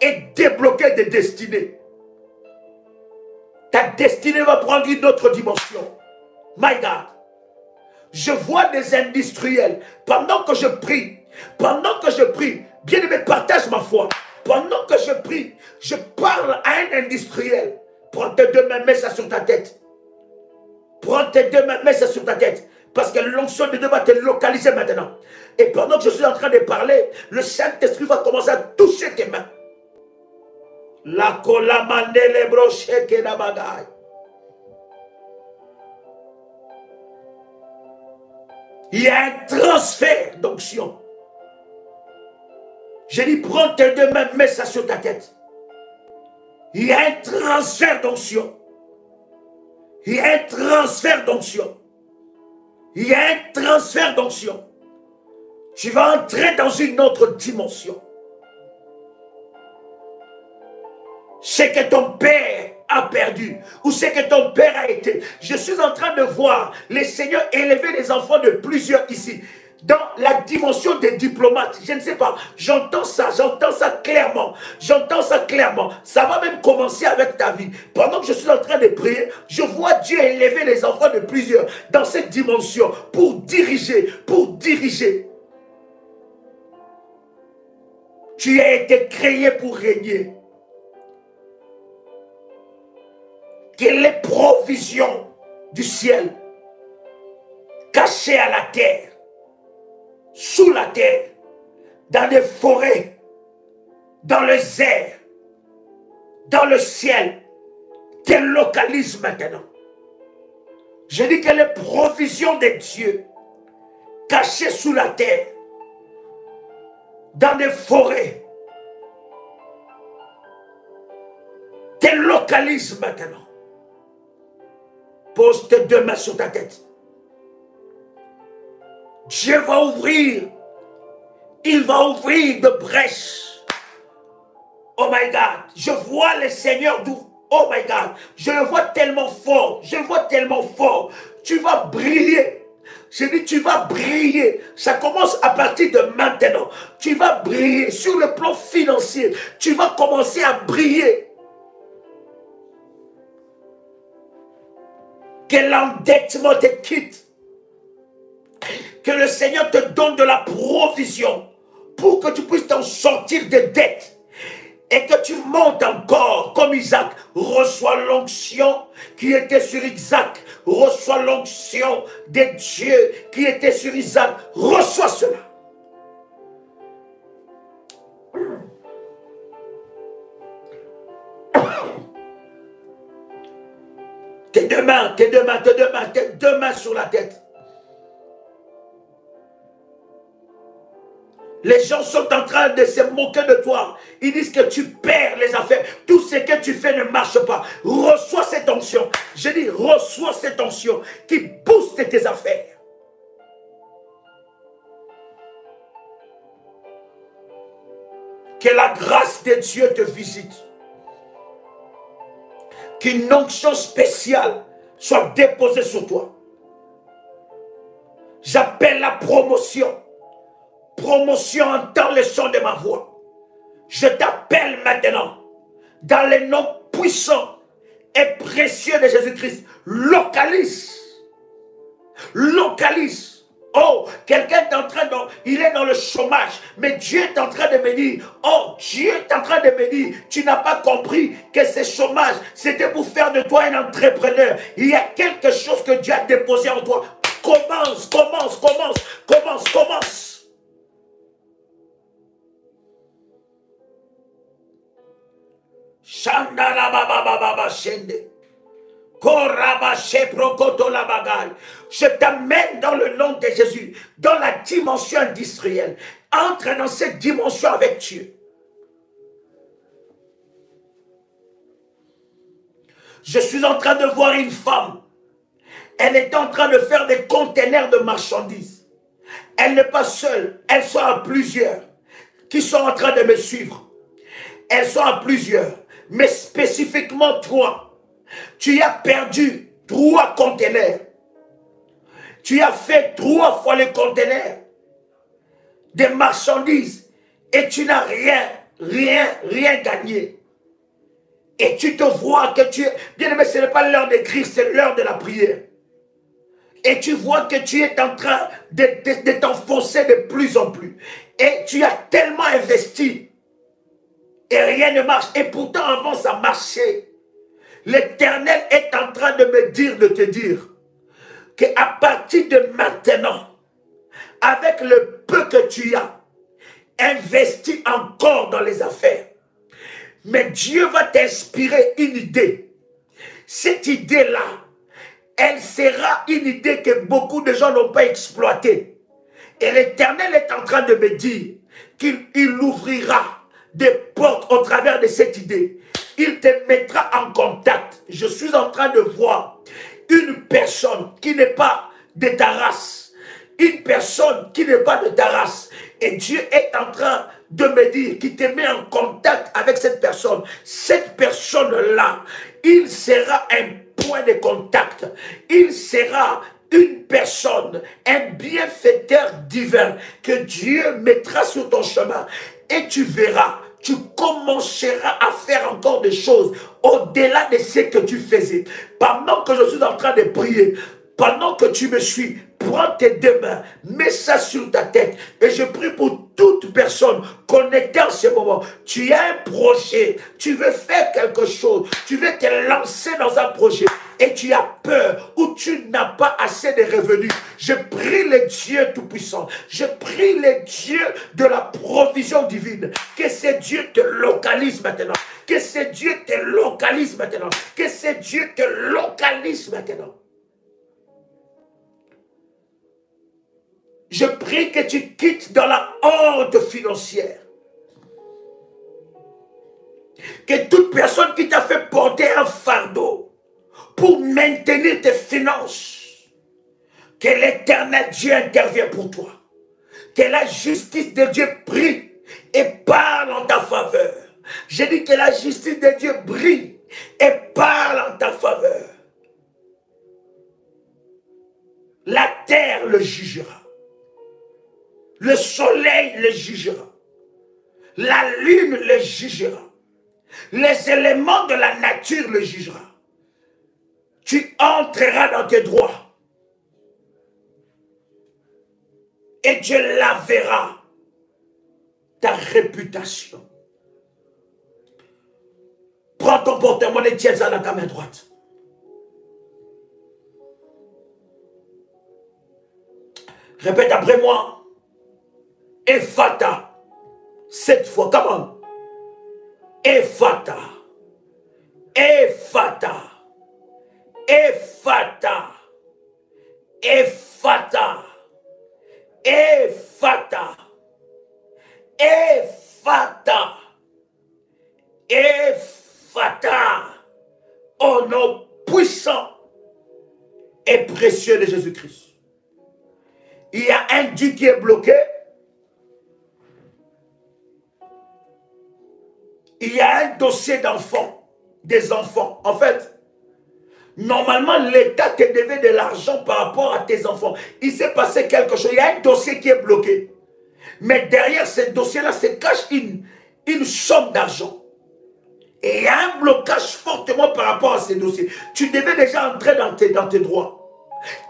et débloquer des destinées. Ta destinée va prendre une autre dimension. My God. Je vois des industriels. Pendant que je prie, pendant que je prie, bien aimé, partage ma foi. Pendant que je prie, je parle à un industriel. Prends tes deux mains, mets ça sur ta tête. Prends tes deux mains, mets ça sur ta tête. Parce que l'onction de Dieu va te localiser maintenant. Et pendant que je suis en train de parler, le Saint-Esprit va commencer à toucher tes mains. La la bagaille. Il y a un transfert d'onction. Je dis, prends tes deux mains, mets ça sur ta tête. Il y a un transfert d'onction. Il y a un transfert d'onction. Il y a un transfert d'onction. Tu vas entrer dans une autre dimension. C'est que ton père a perdu ou c'est que ton père a été. Je suis en train de voir les seigneurs élever les enfants de plusieurs ici dans la dimension des diplomates. Je ne sais pas. J'entends ça, j'entends ça clairement. J'entends ça clairement. Ça va même commencer avec ta vie. Pendant que je suis en train de prier, je vois Dieu élever les enfants de plusieurs dans cette dimension pour diriger, pour diriger. Tu as été créé pour régner. Quelle est provision du ciel cachée à la terre sous la terre, dans les forêts, dans les airs, dans le ciel, qu'elle localise maintenant? Je dis que les provisions de Dieu cachées sous la terre, dans des forêts, qu'elle localise maintenant? Pose tes deux mains sur ta tête. Dieu va ouvrir. Il va ouvrir de brèches. Oh my God. Je vois le Seigneur d'où. Oh my God. Je le vois tellement fort. Je le vois tellement fort. Tu vas briller. Je dis, tu vas briller. Ça commence à partir de maintenant. Tu vas briller sur le plan financier. Tu vas commencer à briller. Que l'endettement te quitte. Que le Seigneur te donne de la provision pour que tu puisses t'en sortir des dettes et que tu montes encore comme Isaac. Reçois l'onction qui était sur Isaac. Reçois l'onction des dieux qui était sur Isaac. Reçois cela. Tes deux mains, tes deux mains, tes deux mains, tes deux mains sur la tête. Les gens sont en train de se moquer de toi. Ils disent que tu perds les affaires. Tout ce que tu fais ne marche pas. Reçois cette onction. Je dis, reçois cette onction qui booste tes affaires. Que la grâce de Dieu te visite. Qu'une onction spéciale soit déposée sur toi. J'appelle la promotion promotion entend le son de ma voix. Je t'appelle maintenant dans le nom puissant et précieux de Jésus-Christ. Localise. Localise. Oh, quelqu'un est en train de... Il est dans le chômage. Mais Dieu est en train de dire... Oh, Dieu est en train de dire... Tu n'as pas compris que ce chômage, c'était pour faire de toi un entrepreneur. Il y a quelque chose que Dieu a déposé en toi. Commence, commence, commence, commence, commence. Je t'amène dans le nom de Jésus, dans la dimension industrielle. Entre dans cette dimension avec Dieu. Je suis en train de voir une femme. Elle est en train de faire des conteneurs de marchandises. Elle n'est pas seule, elle sont à plusieurs qui sont en train de me suivre. Elles sont à plusieurs mais spécifiquement toi, tu as perdu trois conteneurs. Tu as fait trois fois les conteneurs des marchandises et tu n'as rien, rien, rien gagné. Et tu te vois que tu... Bien aimé, ce n'est pas l'heure d'écrire, c'est l'heure de la prière. Et tu vois que tu es en train de, de t'enfoncer de plus en plus. Et tu as tellement investi et rien ne marche. Et pourtant, avant, ça marchait. L'éternel est en train de me dire, de te dire, qu'à partir de maintenant, avec le peu que tu as, investis encore dans les affaires. Mais Dieu va t'inspirer une idée. Cette idée-là, elle sera une idée que beaucoup de gens n'ont pas exploitée. Et l'Éternel est en train de me dire qu'il ouvrira des portes au travers de cette idée. Il te mettra en contact. Je suis en train de voir une personne qui n'est pas de ta race. Une personne qui n'est pas de ta race. Et Dieu est en train de me dire qu'il te met en contact avec cette personne. Cette personne-là, il sera un point de contact. Il sera une personne, un bienfaiteur divin que Dieu mettra sur ton chemin. Et tu verras, tu commenceras à faire encore des choses au-delà de ce que tu faisais. Pendant que je suis en train de prier, pendant que tu me suis, prends tes deux mains, mets ça sur ta tête et je prie pour toute personne connectée en ce moment. Tu as un projet, tu veux faire quelque chose, tu veux te lancer dans un projet. Et tu as peur ou tu n'as pas assez de revenus. Je prie le Dieu Tout-Puissant, je prie le Dieu de la provision divine, que ce Dieu te localise maintenant, que ce Dieu te localise maintenant, que ce Dieu te localise maintenant. Je prie que tu quittes dans la honte financière. Que toute personne qui t'a fait porter un fardeau pour maintenir tes finances, que l'éternel Dieu intervienne pour toi. Que la justice de Dieu brille et parle en ta faveur. Je dis que la justice de Dieu brille et parle en ta faveur. La terre le jugera. Le soleil le jugera. La lune le jugera. Les éléments de la nature le jugera. Tu entreras dans tes droits. Et Dieu lavera ta réputation. Prends ton porte-monnaie, tiens ça dans ta main droite. Répète après moi. Ephata. Cette fois, comment Ephata. Ephata. Ephata. Ephata. Ephata. Ephata. Ephata. Au nom puissant et précieux de Jésus-Christ. Il y a un Dieu qui est bloqué il y a un dossier d'enfants, des enfants. En fait, normalement, l'État te devait de l'argent par rapport à tes enfants. Il s'est passé quelque chose. Il y a un dossier qui est bloqué. Mais derrière ce dossier-là se cache une, somme d'argent. Et il y a un blocage fortement par rapport à ces dossiers. Tu devais déjà entrer dans tes droits.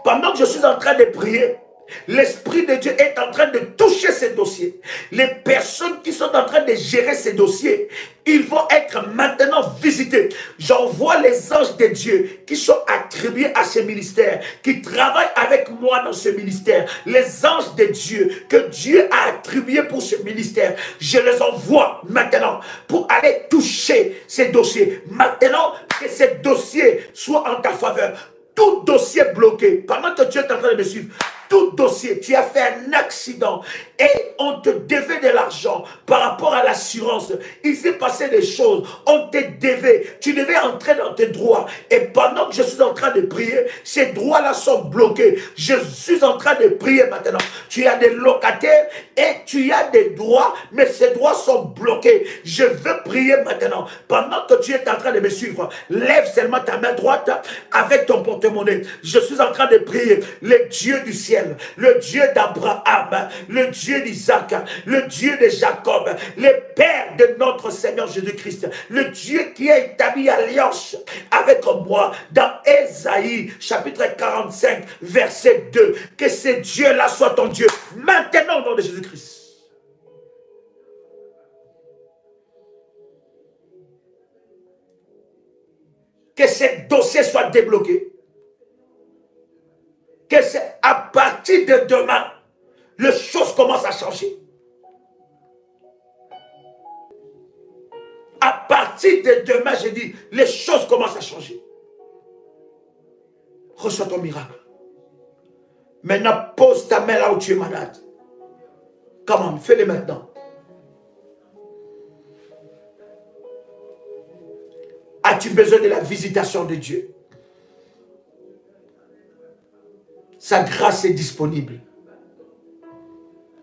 Pendant que je suis en train de prier, L'Esprit de Dieu est en train de toucher ces dossiers. Les personnes qui sont en train de gérer ces dossiers, ils vont être maintenant visités. J'envoie les anges de Dieu qui sont attribués à ce ministère, qui travaillent avec moi dans ce ministère. Les anges de Dieu que Dieu a attribués pour ce ministère, je les envoie maintenant pour aller toucher ces dossiers. Maintenant que ces dossiers soient en ta faveur tout dossier bloqué, pendant que tu es en train de me suivre, tout dossier, tu as fait un accident et on te devait de l'argent par rapport à l'assurance. Il s'est passé des choses, on te devait, tu devais entrer dans tes droits. Et pendant que je suis en train de prier, ces droits-là sont bloqués. Je suis en train de prier maintenant. Tu as des locataires et tu as des droits, mais ces droits sont bloqués. Je veux prier maintenant. Pendant que tu es en train de me suivre, lève seulement ta main droite avec ton porte-monnaie. Je suis en train de prier le Dieu du ciel le Dieu d'Abraham, le Dieu d'Isaac, le Dieu de Jacob, le Père de notre Seigneur Jésus-Christ, le Dieu qui a établi alliance avec moi dans Ésaïe chapitre 45 verset 2. Que ce Dieu-là soit ton Dieu maintenant au nom de Jésus-Christ. Que ce dossier soit débloqué que c'est à partir de demain, les choses commencent à changer. À partir de demain, je dis, les choses commencent à changer. Reçois ton miracle. Maintenant, pose ta main là où tu es malade. Comment Fais-le maintenant. As-tu besoin de la visitation de Dieu? Sa grâce est disponible.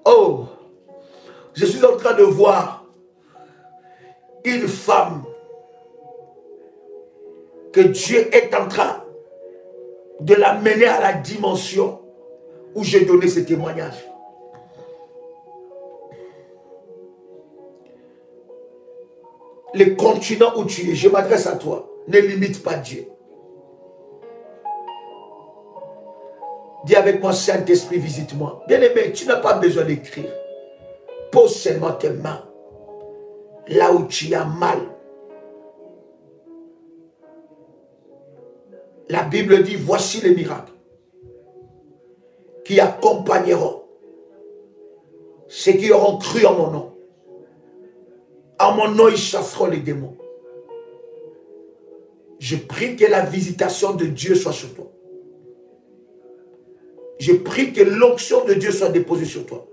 Oh, je suis en train de voir une femme que Dieu est en train de l'amener à la dimension où j'ai donné ce témoignage. Les continents où tu es, je m'adresse à toi, ne limite pas Dieu. Dis avec moi, Saint-Esprit, visite-moi. Bien-aimé, tu n'as pas besoin d'écrire. Pose seulement tes mains là où tu as mal. La Bible dit, voici les miracles qui accompagneront ceux qui auront cru en mon nom. En mon nom, ils chasseront les démons. Je prie que la visitation de Dieu soit sur toi. Je prie que l'onction de Dieu soit déposée sur toi.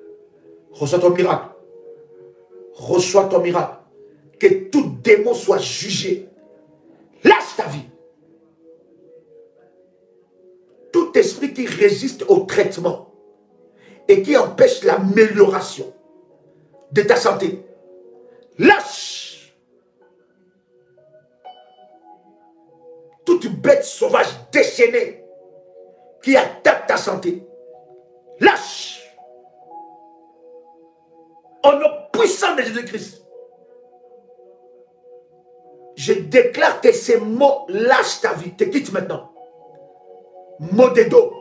Reçois ton miracle. Reçois ton miracle. Que tout démon soit jugé. Lâche ta vie. Tout esprit qui résiste au traitement et qui empêche l'amélioration de ta santé. Lâche. Toute bête sauvage déchaînée qui attaque ta santé. Lâche. Au nom puissant de Jésus-Christ. Je déclare que ces mots lâchent ta vie, te quitte maintenant. Mot de dos.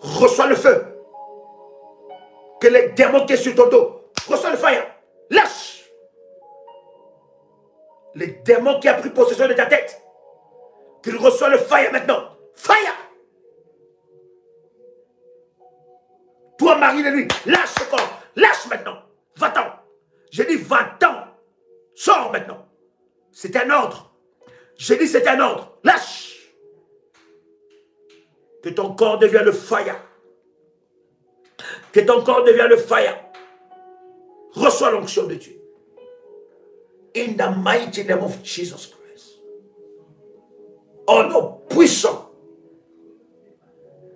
Reçois le feu. Que les démons qui sont sur ton dos, reçois le feu. Lâche. Les démons qui a pris possession de ta tête, qu'il reçoit le fire maintenant. Fire. De lui, lâche ce corps. Lâche maintenant. Va-t'en. J'ai dit va-t'en. Sors maintenant. C'est un ordre. J'ai dit c'est un ordre. Lâche. Que ton corps devienne le fire. Que ton corps devienne le fire. Reçois l'onction de Dieu. In the mighty name of Jesus Christ. Au nom puissant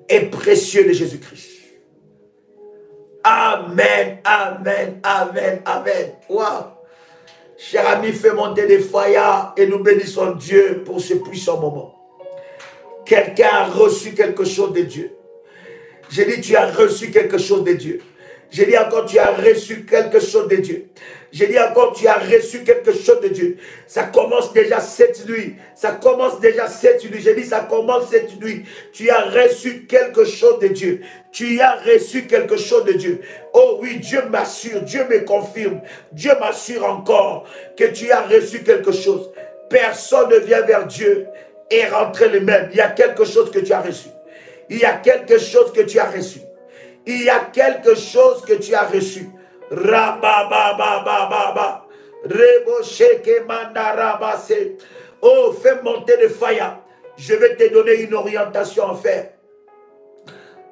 et précieux de Jésus-Christ. Amen, amen, amen, amen. Wow. Cher ami, fais monter des foyers et nous bénissons Dieu pour ce puissant moment. Quelqu'un a reçu quelque chose de Dieu. J'ai dit, tu as reçu quelque chose de Dieu. J'ai dit encore, tu as reçu quelque chose de Dieu. J'ai dit encore, tu as reçu quelque chose de Dieu. Ça commence déjà cette nuit. Ça commence déjà cette nuit. J'ai dit, ça commence cette nuit. Tu as reçu quelque chose de Dieu. Tu as reçu quelque chose de Dieu. Oh oui, Dieu m'assure, Dieu me confirme. Dieu m'assure encore que tu as reçu quelque chose. Personne ne vient vers Dieu et rentrer le même. Il y a quelque chose que tu as reçu. Il y a quelque chose que tu as reçu. Il y a quelque chose que tu as reçu. Rabababababa. Oh, fais monter le faya. Je vais te donner une orientation à faire.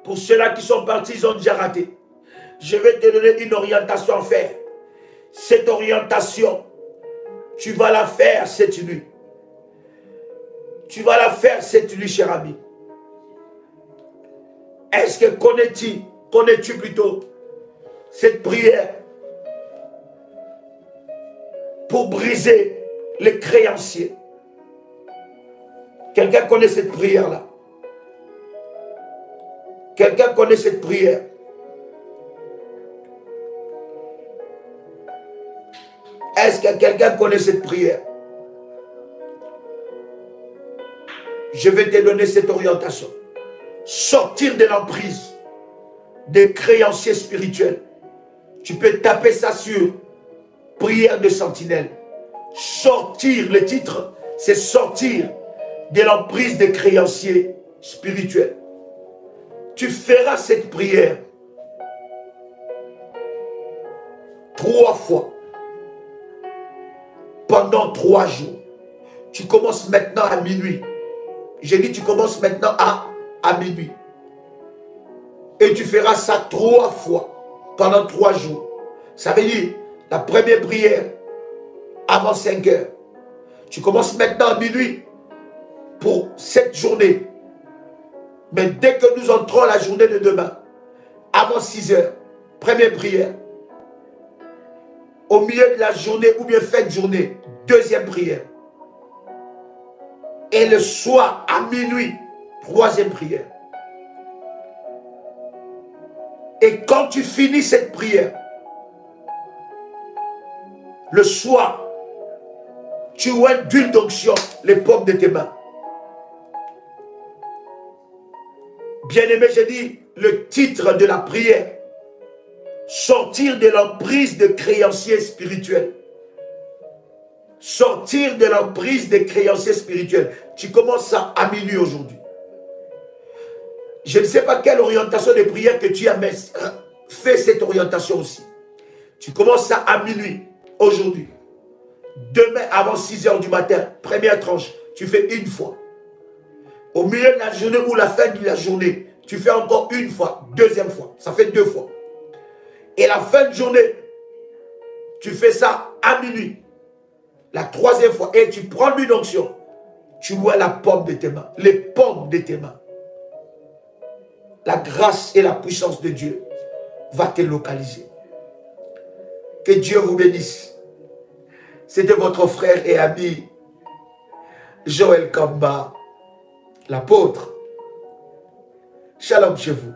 Pour ceux-là qui sont partis, ils ont déjà raté. Je vais te donner une orientation à faire. Cette orientation, tu vas la faire cette nuit. Tu vas la faire cette nuit, cher ami. Est-ce que connais-tu Connais-tu plutôt cette prière pour briser les créanciers Quelqu'un connaît cette prière-là Quelqu'un connaît cette prière Est-ce que quelqu'un connaît cette prière? Je vais te donner cette orientation. Sortir de l'emprise des créanciers spirituels. Tu peux taper ça sur prière de sentinelle. Sortir, le titre, c'est sortir de l'emprise des créanciers spirituels. Tu feras cette prière trois fois pendant trois jours. Tu commences maintenant à minuit. J'ai dit, tu commences maintenant à, à minuit. Et tu feras ça trois fois pendant trois jours. Ça veut dire, la première prière avant 5 heures. Tu commences maintenant à minuit pour cette journée. Mais dès que nous entrons la journée de demain, avant 6 heures, première prière. Au milieu de la journée ou bien fin journée, deuxième prière. Et le soir à minuit, troisième prière. Et quand tu finis cette prière, le soir, tu oins d'huile d'onction les pommes de tes mains. Bien-aimé, j'ai dit le titre de la prière. Sortir de l'emprise de créanciers spirituels. Sortir de l'emprise des créanciers spirituels. Tu commences à minuit aujourd'hui. Je ne sais pas quelle orientation de prière que tu as, mais fais cette orientation aussi. Tu commences ça à minuit aujourd'hui. Demain, avant 6 heures du matin, première tranche, tu fais une fois. Au milieu de la journée ou la fin de la journée, tu fais encore une fois, deuxième fois. Ça fait deux fois. Et la fin de journée, tu fais ça à minuit. La troisième fois. Et tu prends une onction. Tu vois la pomme de tes mains. Les pommes de tes mains. La grâce et la puissance de Dieu va te localiser. Que Dieu vous bénisse. C'était votre frère et ami Joël Kamba, l'apôtre. Shalom chez vous.